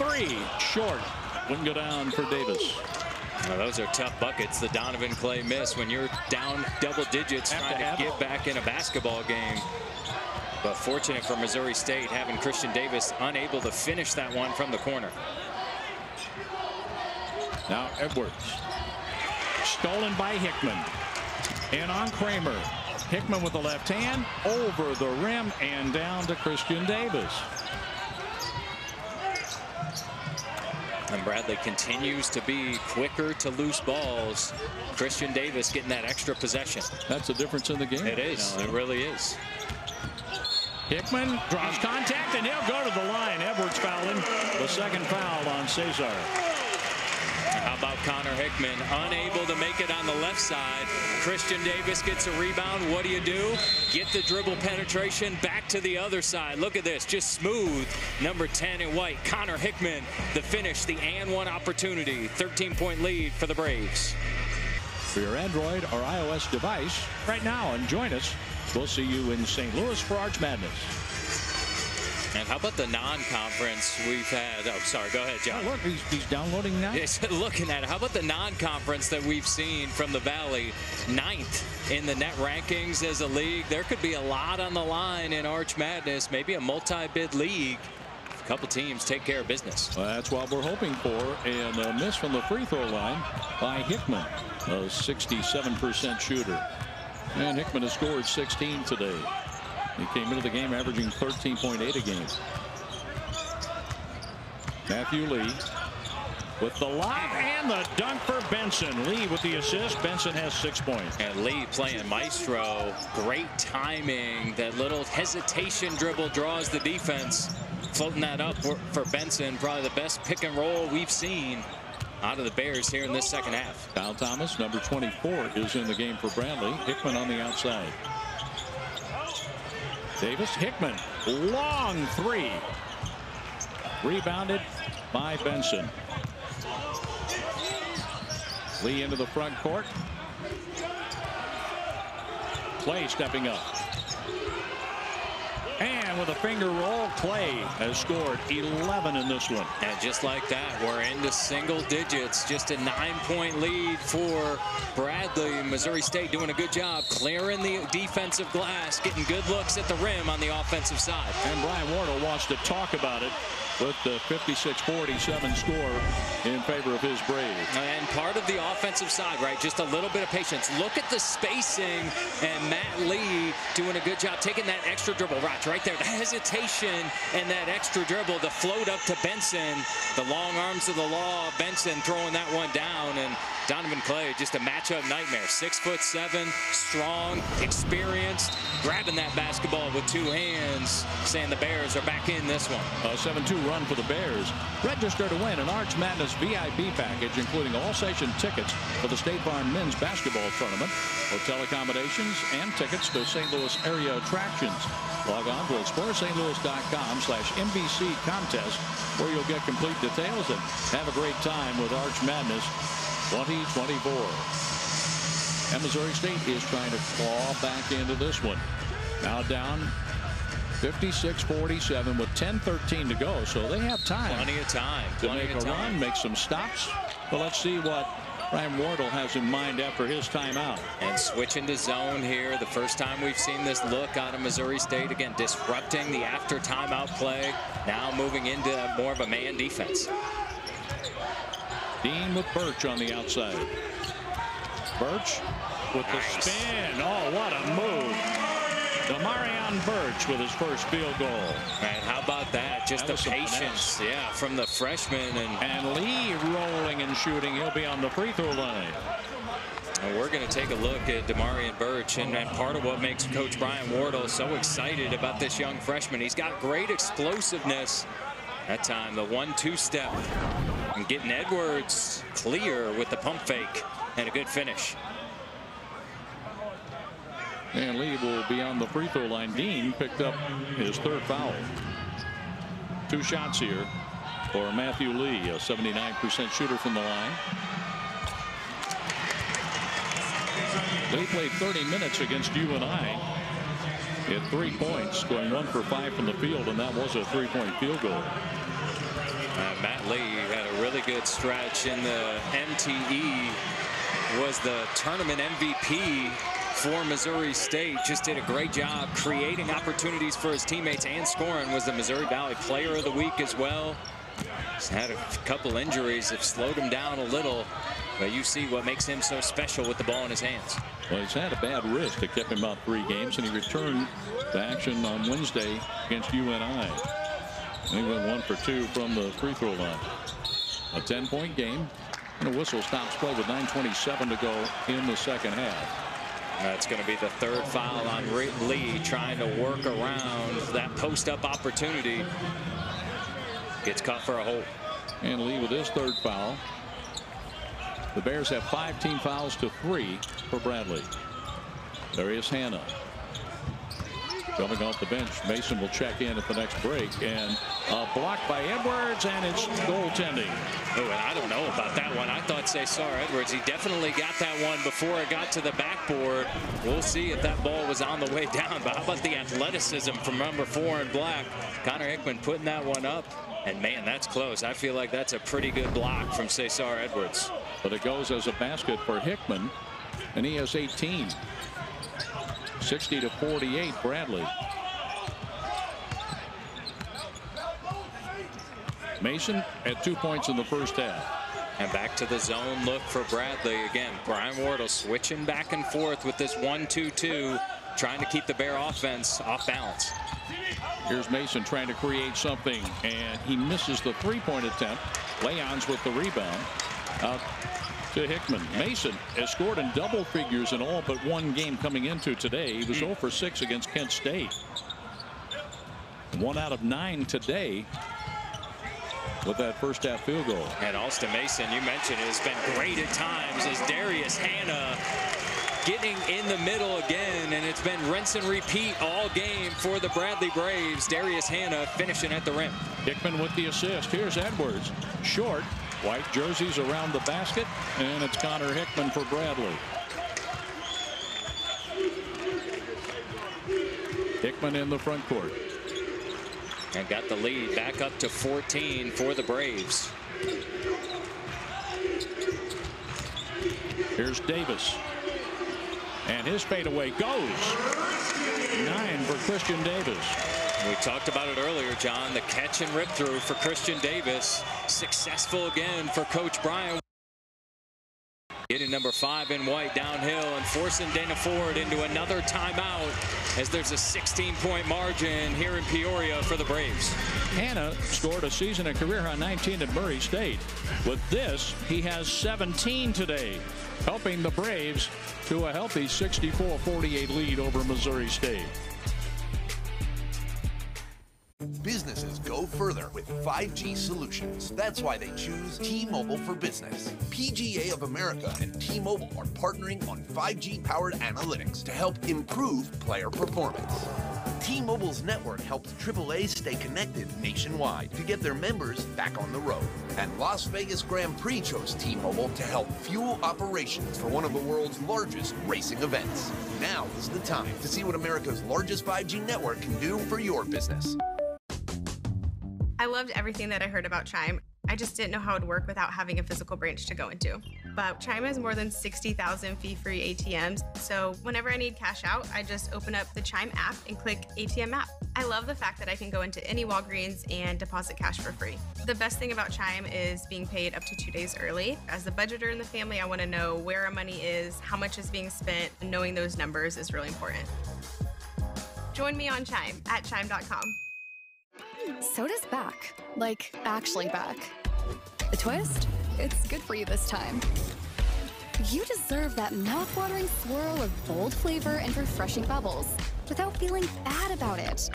Speaker 1: Three, short. Wouldn't go down for Davis.
Speaker 2: Well, those are tough buckets. The Donovan Clay miss when you're down double digits
Speaker 1: Have
Speaker 2: trying
Speaker 1: to
Speaker 2: to, get
Speaker 1: it.
Speaker 2: back in a basketball game. But fortunate for Missouri State having Christian Davis unable to finish that one from the corner.
Speaker 1: Now Edwards. Stolen by Hickman. In on Kramer. Hickman with the left hand over the rim and down to Christian Davis.
Speaker 2: And Bradley continues to be quicker to loose balls. Christian Davis getting that extra possession.
Speaker 1: That's the difference in the game.
Speaker 2: It is.
Speaker 1: You
Speaker 2: It really is.
Speaker 1: Hickman draws contact and he'll go to the line. Edwards fouling. The second foul on Cesar.
Speaker 2: About Connor Hickman? Unable to make it on the left side. Christian Davis gets a rebound. What do you do? Get the dribble penetration back to the other side. Look at this. Just smooth. Number 10 in white. Connor Hickman. The finish. The and one opportunity. 13 point lead for the Braves.
Speaker 1: For your Android or iOS device right now and join us We'll see you in St. Louis for Arch Madness.
Speaker 2: And how about the non-conference we've had? Oh, sorry. Go ahead, John.
Speaker 1: Oh, look, he's, he's downloading now.
Speaker 2: Yes, looking at it. How about the non-conference that we've seen from the Valley? Ninth in the net rankings as a league. There could be a lot on the line in Arch Madness. Maybe a multi-bid league. A couple teams take care of business.
Speaker 1: Well, that's what we're hoping for. And a miss from the free throw line by Hickman, a 67% shooter. And Hickman has scored 16 today. He came into the game averaging 13.8 a game. Matthew Lee with the lob and the dunk for Benson. Lee with the assist. Benson has six points.
Speaker 2: And Lee playing maestro. Great timing. That little hesitation dribble draws the defense. Floating that up for, Benson. Probably the best pick and roll we've seen out of the Bears here in this second half.
Speaker 1: Kyle Thomas, number 24, is in the game for Bradley. Hickman on the outside. Davis Hickman, long three. Rebounded by Benson. Lee into the front court. Clay stepping up. And with a finger roll, Clay has scored 11 in this one.
Speaker 2: And just like that, we're into single digits. Just a nine-point lead for Bradley. Missouri State doing a good job clearing the defensive glass, getting good looks at the rim on the offensive side.
Speaker 1: And Brian Wardle wants to talk about it with the 56-47 score in favor of his Braves.
Speaker 2: And part of the offensive side, right? Just a little bit of patience. Look at the spacing and Matt Lee doing a good job taking that extra dribble. Right, right there. The hesitation and that extra dribble, the float up to Benson. The long arms of the law. Benson throwing that one down. And Donovan Clay, just a matchup nightmare. Six foot seven, strong, experienced, grabbing that basketball with two hands, saying the Bears are back in this one.
Speaker 1: A 7-2 run for the Bears. Register to win an Arch Madness VIP package, including all session tickets for the State Farm Men's Basketball Tournament, hotel accommodations, and tickets to St. Louis area attractions. Log on to explorestlouis.com slash MVC contest, where you'll get complete details and have a great time with Arch Madness 2024. And Missouri State is trying to claw back into this one. Now down 56-47 with 10-13 to go. So they have time.
Speaker 2: Plenty of time.
Speaker 1: To
Speaker 2: Plenty
Speaker 1: make
Speaker 2: of
Speaker 1: a
Speaker 2: time.
Speaker 1: run, make some stops. But let's see what Brian Wardle has in mind after his timeout.
Speaker 2: And switching to zone here. The first time we've seen this look out of Missouri State. Again, disrupting the after timeout play. Now moving into more of a man defense.
Speaker 1: Deen with Burch on the outside. Burch with the spin. Oh, what a move. Demarion Burch with his first field goal.
Speaker 2: And how about that? Just
Speaker 1: That
Speaker 2: the patience, yeah, from the freshman. And,
Speaker 1: And Lee rolling and shooting. He'll be on the free throw line.
Speaker 2: and we're going to take a look at Demarion Burch. And, and part of what makes Coach Brian Wardle so excited about this young freshman, he's got great explosiveness. That time, the one-two step. And getting Edwards clear with the pump fake and a good finish.
Speaker 1: And Lee will be on the free throw line. Deen picked up his third foul. Two shots here for Matthew Lee, a 79% shooter from the line. They played 30 minutes against UNI. He had three points, going one for five from the field, and that was a three-point field goal.
Speaker 2: Uh, Matt Lee had a really good stretch in the MTE. Was the tournament MVP for Missouri State. Just did a great job creating opportunities for his teammates and scoring. Was the Missouri Valley Player of the Week as well. He's had a couple injuries have slowed him down a little. But you see what makes him so special with the ball in his hands.
Speaker 1: Well, he's had a bad wrist that kept him out three games, and he returned to action on Wednesday against UNI. And he went one for two from the free throw line. A 10-point game, and a whistle stops play with 9.27 to go in the second half.
Speaker 2: That's going to be the third foul on Lee trying to work around that post-up opportunity. Gets caught for a hold.
Speaker 1: And Lee with his third foul. The Bears have five team fouls to three for Bradley. There is Hannah. Coming off the bench, Mason will check in at the next break. And a block by Edwards, and it's goaltending.
Speaker 2: Oh, and I don't know about that one. I thought Cesar Edwards, he definitely got that one before it got to the backboard. We'll see if that ball was on the way down. But how about the athleticism from number four in black? Connor Hickman putting that one up. And man, that's close. I feel like that's a pretty good block from Cesar Edwards.
Speaker 1: But it goes as a basket for Hickman, and he has 18. 60 to 48 Bradley. Mason at two points in the first half.
Speaker 2: And back to the zone look for Bradley. Again, Brian Wardle switching back and forth with this 1-2-2, trying to keep the Bear offense off balance.
Speaker 1: Here's Mason trying to create something, and he misses the three-point attempt. Leons with the rebound. Out to Hickman. Mason has scored in double figures in all but one game coming into today. He was 0 for 6 against Kent State. One out of nine today with that first half field goal.
Speaker 2: And Alston Mason, you mentioned, has been great at times as Darius Hannah getting in the middle again, and it's been rinse and repeat all game for the Bradley Braves. Darius Hannah finishing at the rim.
Speaker 1: Hickman with the assist. Here's Edwards. Short. White jerseys around the basket, and it's Connor Hickman for Bradley. Hickman in the front court.
Speaker 2: And got the lead back up to 14 for the Braves.
Speaker 1: Here's Davis. And his fadeaway goes. Nine for Christian Davis.
Speaker 2: We talked about it earlier, John. The catch and rip through for Christian Davis. Successful again for Coach Brian. Getting number five in white downhill and forcing Dana Ford into another timeout as there's a 16-point margin here in Peoria for the Braves.
Speaker 1: Hannah scored a season and career high 19 at Murray State. With this, he has 17 today, helping the Braves to a healthy 64-48 lead over Missouri State.
Speaker 50: Businesses go further with 5G solutions. That's why they choose T-Mobile for Business. PGA of America and T-Mobile are partnering on 5G powered analytics to help improve player performance. T-Mobile's network helps AAA stay connected nationwide to get their members back on the road. And Las Vegas Grand Prix chose T-Mobile to help fuel operations for one of the world's largest racing events. Now is the time to see what America's largest 5G network can do for your business.
Speaker 55: I loved everything that I heard about Chime. I just didn't know how it would work without having a physical branch to go into. But Chime has more than 60,000 fee-free ATMs, so whenever I need cash out, I just open up the Chime app and click ATM app. I love the fact that I can go into any Walgreens and deposit cash for free. The best thing about Chime is being paid up to two days early. As the budgeter in the family, I want to know where our money is, how much is being spent, and knowing those numbers is really important. Join me on Chime at chime.com.
Speaker 29: Soda's back. Like, actually back. The twist? It's good for you this time. You deserve that mouth-watering swirl of bold flavor and refreshing bubbles without feeling bad about it.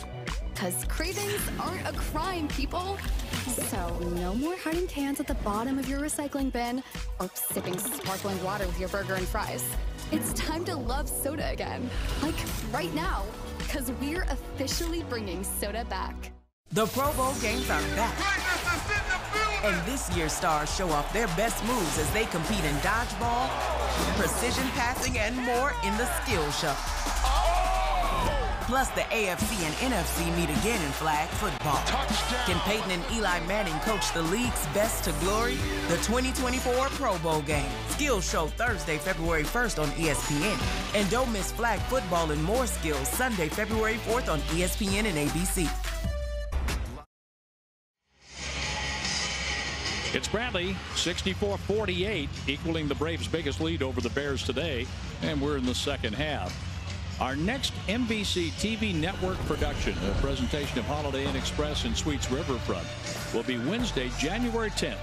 Speaker 29: Because cravings aren't a crime, people. So, no more hiding cans at the bottom of your recycling bin or sipping sparkling water with your burger and fries. It's time to love soda again. Like, right now. Because we're officially bringing soda back.
Speaker 41: The Pro Bowl games are back. And this year's stars show off their best moves as they compete in dodgeball, precision passing, and more in the skill show. Plus, the AFC and NFC meet again in flag football. Can Peyton and Eli Manning coach the league's best to glory? The 2024 Pro Bowl game. Skills show Thursday, February 1st on ESPN. And don't miss flag football and more skills Sunday, February 4th on ESPN and ABC.
Speaker 1: It's Bradley, 64-48, equaling the Braves' biggest lead over the Bears today, and we're in the second half. Our next MVC TV network production, a presentation of Holiday Inn Express and Suites Riverfront, will be Wednesday, January 10th.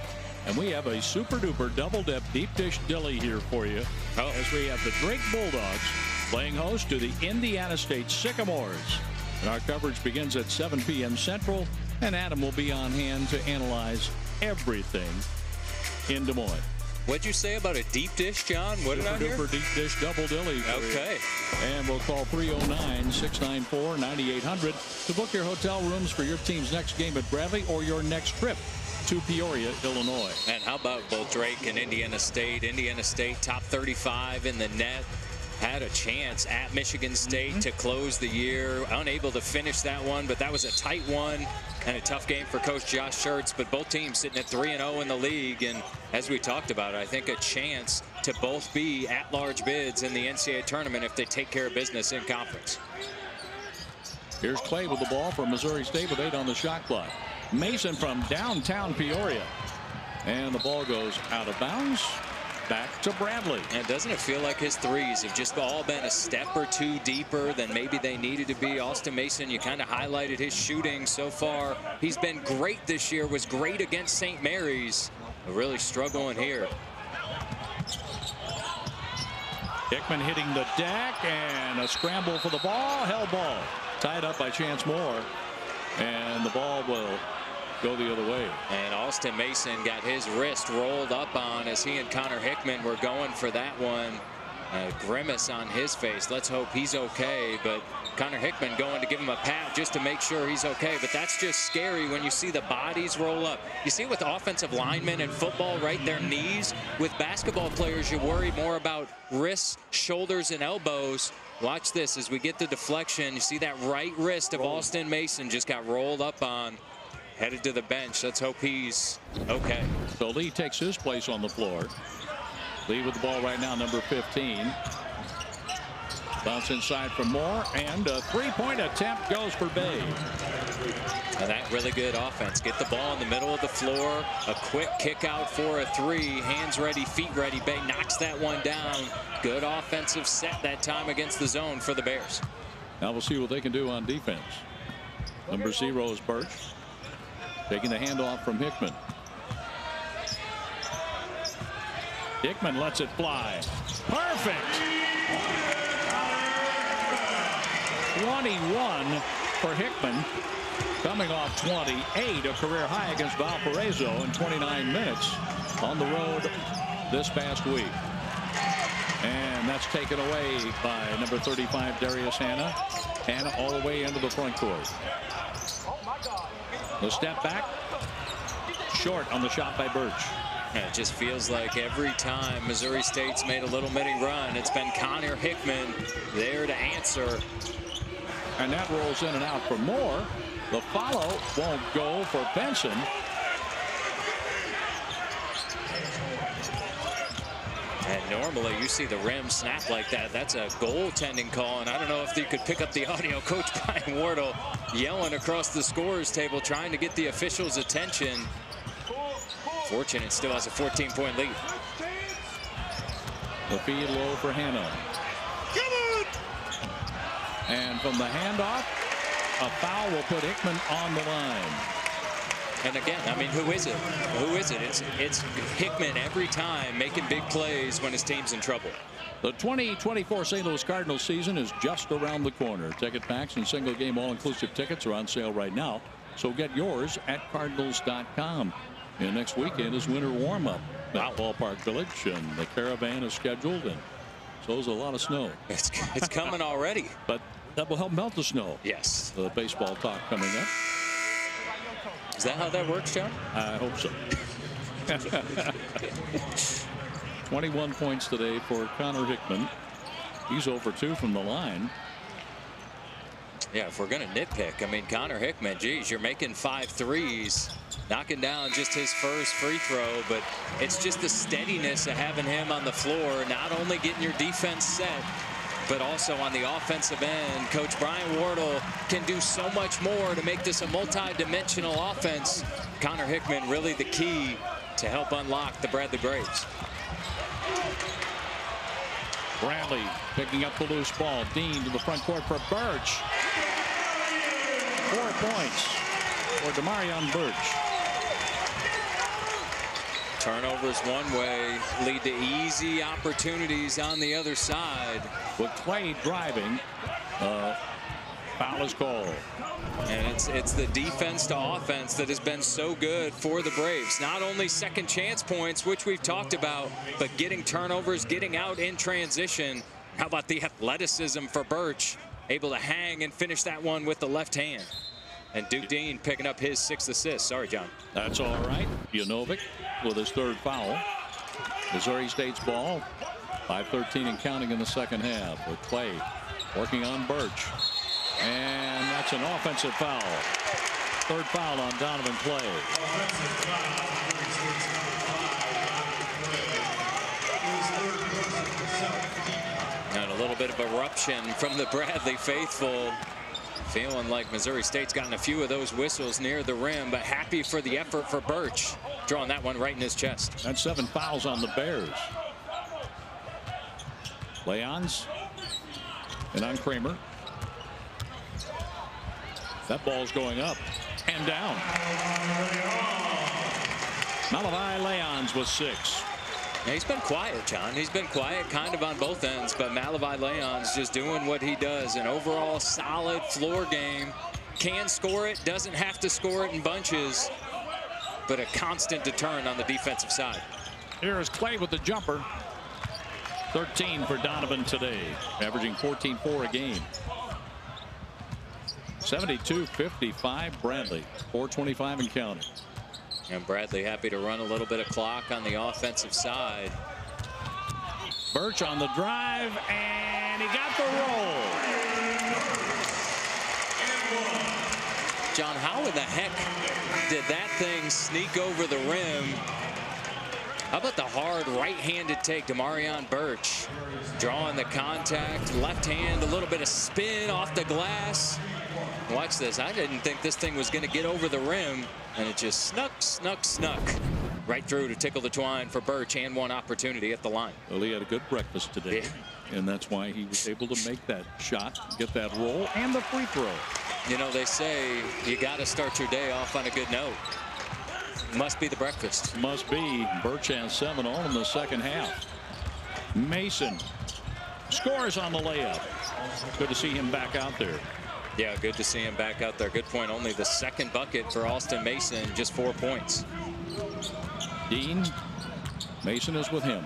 Speaker 1: And we have a super duper double dip deep dish dilly here for you oh. as we have the Drake Bulldogs playing host to the Indiana State Sycamores. And our coverage begins at 7 p.m. Central, and Adam will be on hand to analyze everything in Des Moines.
Speaker 2: What'd you say about a deep dish, John? What did I hear?
Speaker 1: Super deep dish double dilly.
Speaker 2: Okay.
Speaker 1: And we'll call 309-694-9800 to book your hotel rooms for your team's next game at Bradley or your next trip to Peoria, Illinois.
Speaker 2: And how about both Drake and Indiana State? Indiana State top 35 in the net. Had a chance at Michigan State mm -hmm. to close the year. Unable to finish that one, but that was a tight one and a tough game for Coach Josh Schertz. But both teams sitting at 3 0 in the league. And as we talked about, I think a chance to both be at large bids in the NCAA tournament if they take care of business in conference.
Speaker 1: Here's Clay with the ball for Missouri State with eight on the shot clock. Mason from downtown Peoria. And the ball goes out of bounds back to Bradley.
Speaker 2: And doesn't it feel like his threes have just all been a step or two deeper than maybe they needed to be? Alston Mason, you kind of highlighted his shooting so far. He's been great this year, was great against St. Mary's. Really struggling here.
Speaker 1: Hickman hitting the deck and a scramble for the ball. Hell ball. Tied up by Chance Moore. And the ball will go the other way.
Speaker 2: And Alston Mason got his wrist rolled up on as he and Connor Hickman were going for that one. A grimace on his face. Let's hope he's okay. But Connor Hickman going to give him a pat just to make sure he's okay. But that's just scary when you see the bodies roll up. You see with offensive linemen and football, right, their knees. With basketball players, you worry more about wrists, shoulders, and elbows. Watch this as we get the deflection. You see that right wrist of Alston Mason just got rolled up on headed to the bench. Let's hope he's okay.
Speaker 1: So Lee takes his place on the floor. Lee with the ball right now, number 15. Bounce inside for Moore, and a three-point attempt goes for Bay.
Speaker 2: And that really good offense. Get the ball in the middle of the floor. A quick kick out for a three. Hands ready, feet ready. Bay knocks that one down. Good offensive set that time against the zone for the Bears.
Speaker 1: Now we'll see what they can do on defense. Number zero is Burch. Taking the handoff from Hickman. Hickman lets it fly. Perfect. 21 for Hickman. Coming off 28, a career high against Valparaiso in 29 minutes on the road this past week. And that's taken away by number 35, Darius Hannah. Hannah all the way into the front court. The step back. Short on the shot by Burch.
Speaker 2: Yeah, it just feels like every time Missouri State's made a little mini run, it's been Connor Hickman there to answer.
Speaker 1: And that rolls in and out for more. The follow won't go for Benson.
Speaker 2: And normally you see the rim snap like that. That's a goaltending call. And I don't know if you could pick up the audio. Coach Brian Wardle yelling across the scorer's table, trying to get the officials' attention. Fortunate still has a 14-point lead.
Speaker 1: The feed low for Hannah. And from the handoff, a foul will put Hickman on the line.
Speaker 2: And again, I mean, who is it? Who is it? It's it's Hickman every time making big plays when his team's in trouble.
Speaker 1: The 2024 St. Louis Cardinals season is just around the corner. Ticket packs and single game all-inclusive tickets are on sale right now. So get yours at cardinals.com. And next weekend is winter warm-up at Ballpark Village, and the caravan is scheduled, and so is a lot of snow.
Speaker 2: It's, it's coming already.
Speaker 1: but that will help melt the snow.
Speaker 2: Yes.
Speaker 1: The baseball talk coming up.
Speaker 2: Is that how that works, John?
Speaker 1: I hope so. 21 points today for Connor Hickman. He's over two from the line.
Speaker 2: Yeah, if we're going to nitpick, I mean, Connor Hickman, geez, you're making five threes, knocking down just his first free throw, but it's just the steadiness of having him on the floor, not only getting your defense set, but also on the offensive end, Coach Brian Wardle can do so much more to make this a multi-dimensional offense. Connor Hickman really the key to help unlock the Bradley Braves.
Speaker 1: Bradley picking up the loose ball. Deen to the front court for Burch. Four points for Demarion Burch.
Speaker 2: Turnovers one way lead to easy opportunities on the other side.
Speaker 1: With Clay driving, uh, foul is called.
Speaker 2: And it's it's the defense to offense that has been so good for the Braves. Not only second chance points, which we've talked about, but getting turnovers, getting out in transition. How about the athleticism for Burch? Able to hang and finish that one with the left hand. And Duke Deen picking up his sixth assist. Sorry, John.
Speaker 1: That's all right. Jonovic with his third foul. Missouri State's ball. 5-13 and counting in the second half with Clay working on Burch. And that's an offensive foul. Third foul on Donovan Clay.
Speaker 2: And a little bit of eruption from the Bradley faithful. Feeling like Missouri State's gotten a few of those whistles near the rim, but happy for the effort for Burch. Drawing that one right in his chest.
Speaker 1: That's seven fouls on the Bears. Leons and on Kramer. That ball's going up and down. Malevy Leons with six.
Speaker 2: He's been quiet, John. He's been quiet kind of on both ends, but Malevy Leons just doing what he does. An overall solid floor game. Can score it, doesn't have to score it in bunches, but a constant deterrent on the defensive side.
Speaker 1: Here is Clay with the jumper. 13 for Donovan today, averaging 14-4 a game. 72-55 Bradley, 425 and counting.
Speaker 2: And Bradley happy to run a little bit of clock on the offensive side.
Speaker 1: Burch on the drive, and he got the roll.
Speaker 2: John, how in the heck did that thing sneak over the rim? How about the hard right-handed take to Marion Burch? Drawing the contact, left hand, a little bit of spin off the glass. Watch this. I didn't think this thing was going to get over the rim, and it just snuck, snuck, snuck right through to tickle the twine for Burch and one opportunity at the line.
Speaker 1: Well, he had a good breakfast today, yeah. and that's why he was able to make that shot, get that roll, and the free throw.
Speaker 2: You know, they say you got to start your day off on a good note. Must be the breakfast.
Speaker 1: Must be. Burch seven all in the second half. Mason scores on the layup. Good to see him back out there.
Speaker 2: Yeah, good to see him back out there. Good point. Only the second bucket for Alston Mason, just four points.
Speaker 1: Deen. Mason is with him.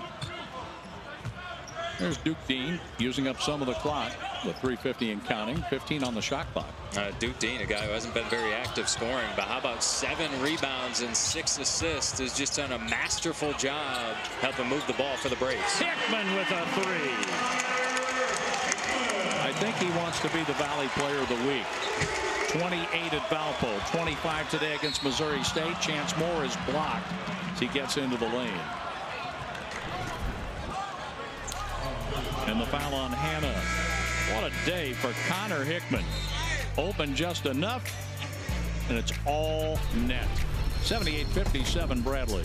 Speaker 1: There's Duke Deen using up some of the clock with 350 and counting, 15 on the shot clock.
Speaker 2: Uh, Duke Deen a guy who hasn't been very active scoring, but how about seven rebounds and six assists, has just done a masterful job helping move the ball for the Braves.
Speaker 1: Hickman with a three. Think he wants to be the Valley Player of the Week. 28 at Valpo, 25 today against Missouri State. Chance Moore is blocked as he gets into the lane. And the foul on Hannah. What a day for Connor Hickman. Open just enough, and it's all net. 78-57 Bradley.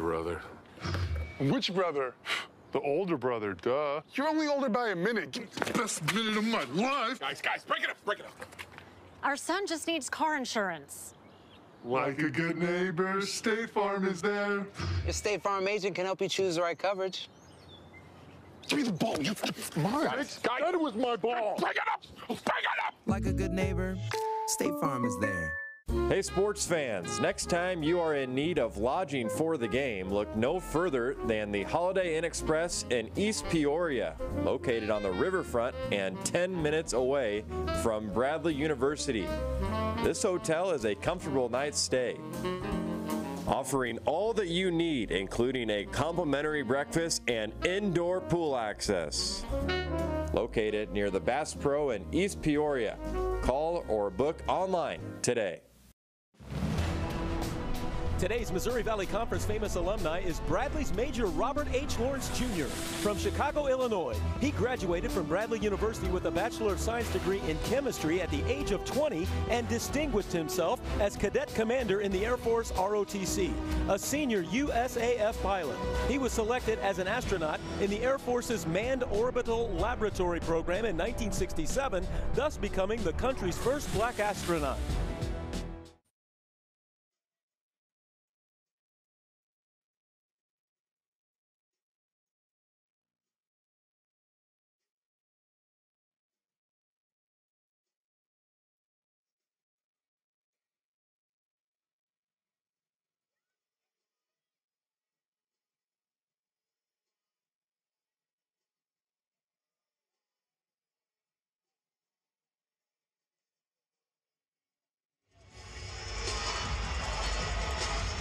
Speaker 56: Brother. Which brother? The older brother, duh. You're only older by a minute. Give me the best minute of my life.
Speaker 57: Guys, guys, break it up, break it up.
Speaker 58: Our son just needs car insurance.
Speaker 56: Like a good neighbor, State Farm is there.
Speaker 41: Your State Farm agent can help you choose the right coverage.
Speaker 56: Give me the ball, you my
Speaker 57: guys, guys. That was my ball.
Speaker 56: Break it up! Break it up!
Speaker 41: Like a good neighbor, State Farm is there.
Speaker 18: Hey, sports fans, next time you are in need of lodging for the game, look no further than the Holiday Inn Express in East Peoria, located on the riverfront and 10 minutes away from Bradley University. This hotel is a comfortable night's stay, offering all that you need, including a complimentary breakfast and indoor pool access. Located near the Bass Pro in East Peoria. Call or book online today.
Speaker 48: Today's Missouri Valley Conference famous alumni is Bradley's Major Robert H. Lawrence Jr. from Chicago, Illinois. He graduated from Bradley University with a Bachelor of Science degree in chemistry at the age of 20 and distinguished himself as cadet commander in the Air Force ROTC, a senior USAF pilot. He was selected as an astronaut in the Air Force's Manned Orbital Laboratory program in 1967, thus becoming the country's first black astronaut.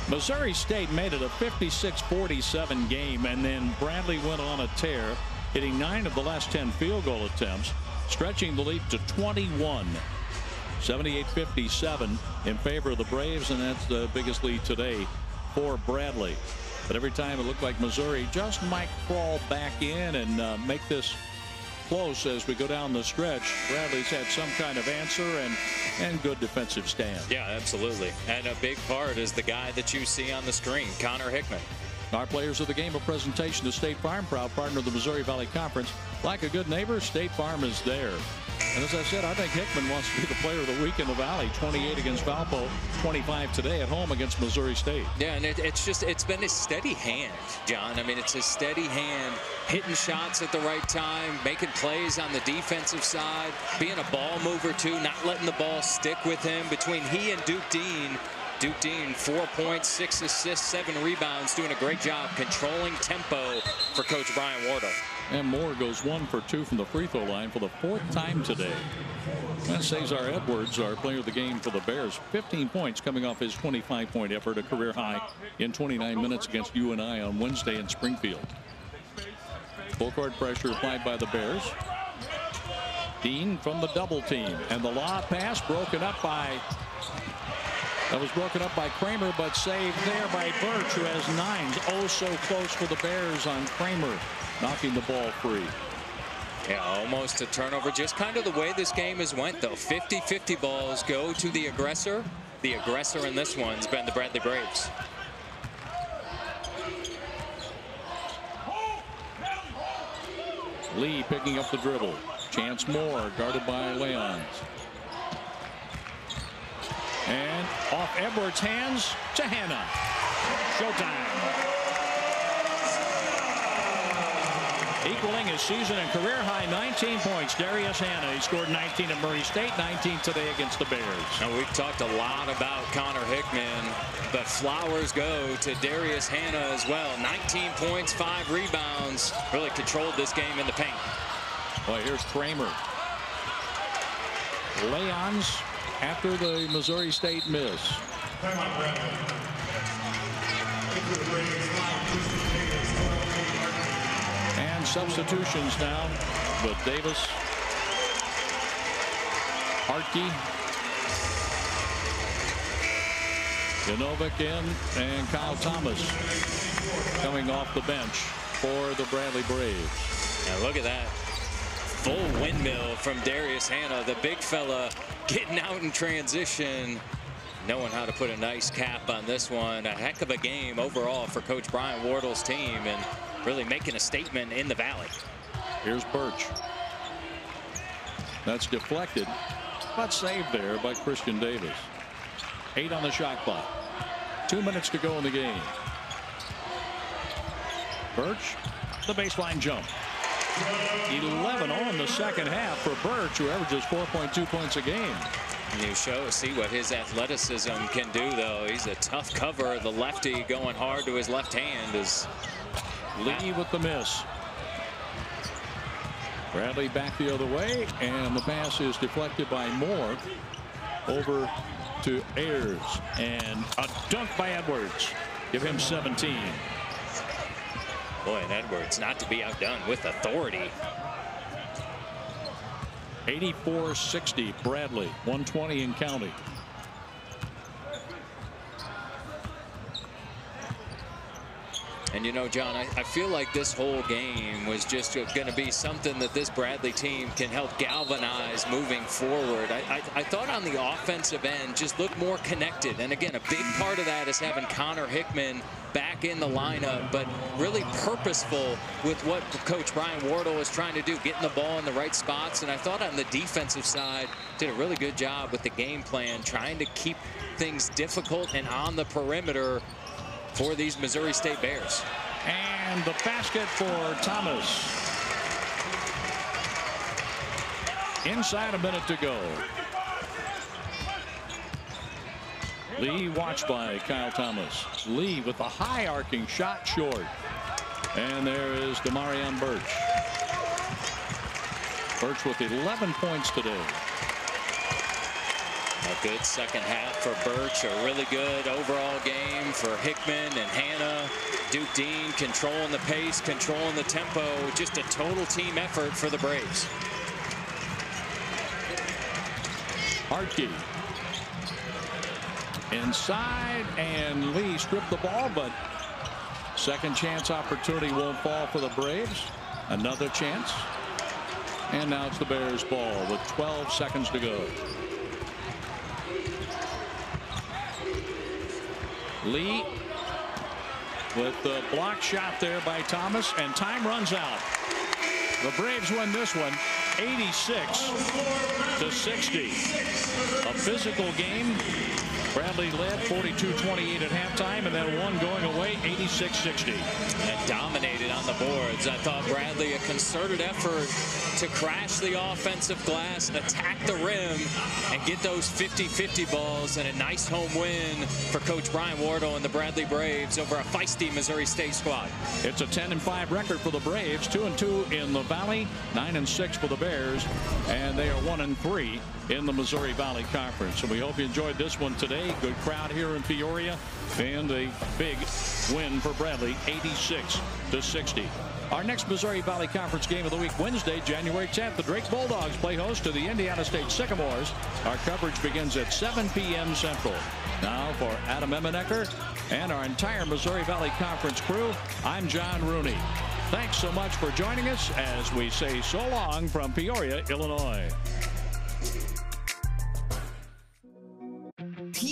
Speaker 1: Missouri State made it a 56-47 game, and then Bradley went on a tear, hitting nine of the last 10 field goal attempts, stretching the lead to 21. 78-57 in favor of the Braves, and that's the biggest lead today for Bradley. But every time it looked like Missouri just might crawl back in and uh, make this close as we go down the stretch. Bradley's had some kind of answer and and good defensive stand.
Speaker 2: Yeah, absolutely. And a big part is the guy that you see on the screen, Connor Hickman.
Speaker 1: Our players of the game, a presentation to State Farm, proud partner of the Missouri Valley Conference. Like a good neighbor, State Farm is there. And as I said, I think Hickman wants to be the player of the week in the Valley. 28 against Valpo, 25 today at home against Missouri State.
Speaker 2: Yeah, and it, it's just, it's been a steady hand, John. I mean, it's a steady hand, hitting shots at the right time, making plays on the defensive side, being a ball mover too, not letting the ball stick with him. Between he and Duke Deen, Duke Deen, four points, six assists, seven rebounds, doing a great job controlling tempo for Coach Brian Wardle.
Speaker 1: And Moore goes one for two from the free throw line for the fourth time today. And Cesar Edwards, our player of the game for the Bears, 15 points coming off his 25 point effort, a career high in 29 minutes against UNI on Wednesday in Springfield. Full court pressure applied by the Bears. Deen from the double team and the law pass broken up by that was broken up by Kramer, but saved there by Burch, who has nines. Oh, so close for the Bears on Kramer, knocking the ball free.
Speaker 2: Yeah, almost a turnover. Just kind of the way this game has went, though. 50-50 balls go to the aggressor. The aggressor in this one's been the Bradley Braves.
Speaker 1: Lee picking up the dribble. Chance Moore guarded by Leons. And off Edwards' hands to Hannah. Showtime. Equaling his season and career high 19 points. Darius Hannah, He scored 19 at Murray State, 19 today against the Bears.
Speaker 2: And we've talked a lot about Connor Hickman, but flowers go to Darius Hannah as well. 19 points, five rebounds. Really controlled this game in the paint.
Speaker 1: Well, here's Kramer. Leons after the Missouri State miss. Substitutions now with Davis, Hartke, Jonovic in, and Kyle Thomas coming off the bench for the Bradley Braves.
Speaker 2: Now look at that full windmill from Darius Hannah, the big fella getting out in transition, knowing how to put a nice cap on this one. A heck of a game overall for Coach Brian Wardle's team and really making a statement in the Valley.
Speaker 1: Here's Burch. That's deflected, but saved there by Christian Davis. Eight on the shot clock. Two minutes to go in the game. Burch, the baseline jump. 11 on the second half for Burch, who averages 4.2 points a game.
Speaker 2: You show, see what his athleticism can do, though. He's a tough cover. The lefty going hard to his left hand is
Speaker 1: Lee with the miss. Bradley back the other way, and the pass is deflected by Moore over to Ayers, and a dunk by Edwards. Give him 17.
Speaker 2: Boy, and Edwards not to be outdone with authority.
Speaker 1: 84-60 Bradley 120 in county.
Speaker 2: And you know, John, I, I, feel like this whole game was just going to be something that this Bradley team can help galvanize moving forward. I, I, I, thought on the offensive end, just look more connected. And again, a big part of that is having Connor Hickman back in the lineup, but really purposeful with what Coach Brian Wardle was trying to do, getting the ball in the right spots. And I thought on the defensive side, did a really good job with the game plan, trying to keep things difficult and on the perimeter for these Missouri State Bears.
Speaker 1: And the basket for Thomas. Inside a minute to go. Lee watched by Kyle Thomas. Lee with a high arcing shot short. And there is Demarion Burch. Burch with 11 points today.
Speaker 2: Good second half for Burch. A really good overall game for Hickman and Hannah. Duke Deen controlling the pace, controlling the tempo. Just a total team effort for the Braves.
Speaker 1: Hartke. Inside, and Lee stripped the ball, but second chance opportunity won't fall for the Braves. Another chance. And now it's the Bears ball with 12 seconds to go. Lee with the block shot there by Thomas and time runs out. The Braves win this one 86 to 60. A physical game. Bradley led 42-28 at halftime and then one going away 86-60.
Speaker 2: And dominated on the boards. I thought Bradley a concerted effort to crash the offensive glass and attack the rim and get those 50-50 balls and a nice home win for Coach Brian Wardle and the Bradley Braves over a feisty Missouri State squad.
Speaker 1: It's a 10-5 record for the Braves, 2 and 2 in the Valley, 9-6 for the Bears, and they are 1 and 3 in the Missouri Valley Conference. So we hope you enjoyed this one today. Good crowd here in Peoria and a big win for Bradley 86 to 60. Our next Missouri Valley Conference game of the week, Wednesday, January 10th. The Drake Bulldogs play host to the Indiana State Sycamores. Our coverage begins at 7 p.m. Central. Now for Adam Emenecker and our entire Missouri Valley Conference crew, I'm John Rooney. Thanks so much for joining us as we say so long from Peoria, Illinois.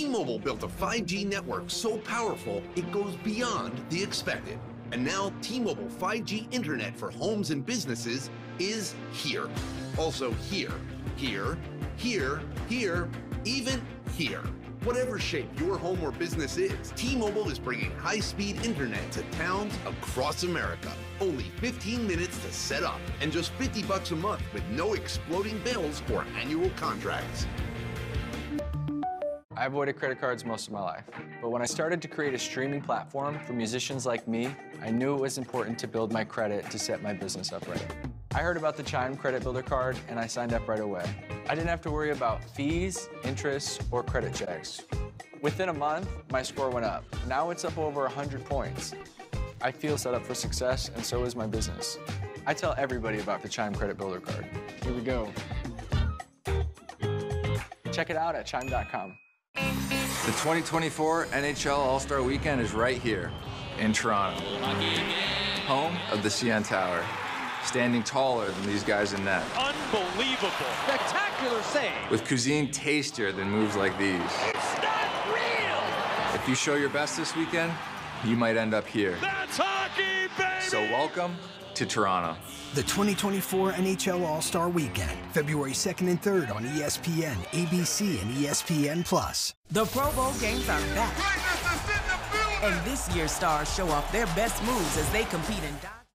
Speaker 50: T-Mobile built a 5G network so powerful it goes beyond the expected. And now T-Mobile 5G internet for homes and businesses is here. Also here, here, here, here, even here. Whatever shape your home or business is, T-Mobile is bringing high-speed internet to towns across America. Only 15 minutes to set up and just 50 bucks a month with no exploding bills or annual contracts.
Speaker 59: I avoided credit cards most of my life. But when I started to create a streaming platform for musicians like me, I knew it was important to build my credit to set my business up right. I heard about the Chime Credit Builder card and I signed up right away. I didn't have to worry about fees, interest, or credit checks. Within a month, my score went up. Now it's up over 100 points. I feel set up for success, and so is my business. I tell everybody about the Chime Credit Builder card. Here we go. Check it out at chime.com.
Speaker 23: The 2024 NHL All-Star Weekend is right here in Toronto. Home of the CN Tower. Standing taller than these guys in net.
Speaker 60: Unbelievable. Spectacular save.
Speaker 23: With cuisine tastier than moves like these.
Speaker 60: It's not real!
Speaker 23: If you show your best this weekend, you might end up here.
Speaker 60: That's hockey, baby!
Speaker 23: So welcome to Toronto.
Speaker 24: The 2024 NHL All-Star Weekend, February 2nd and 3rd on E ESPN, ABC, and ESPN Plus.
Speaker 41: The Pro Bowl games are back. And this year's stars show off their best moves as they compete in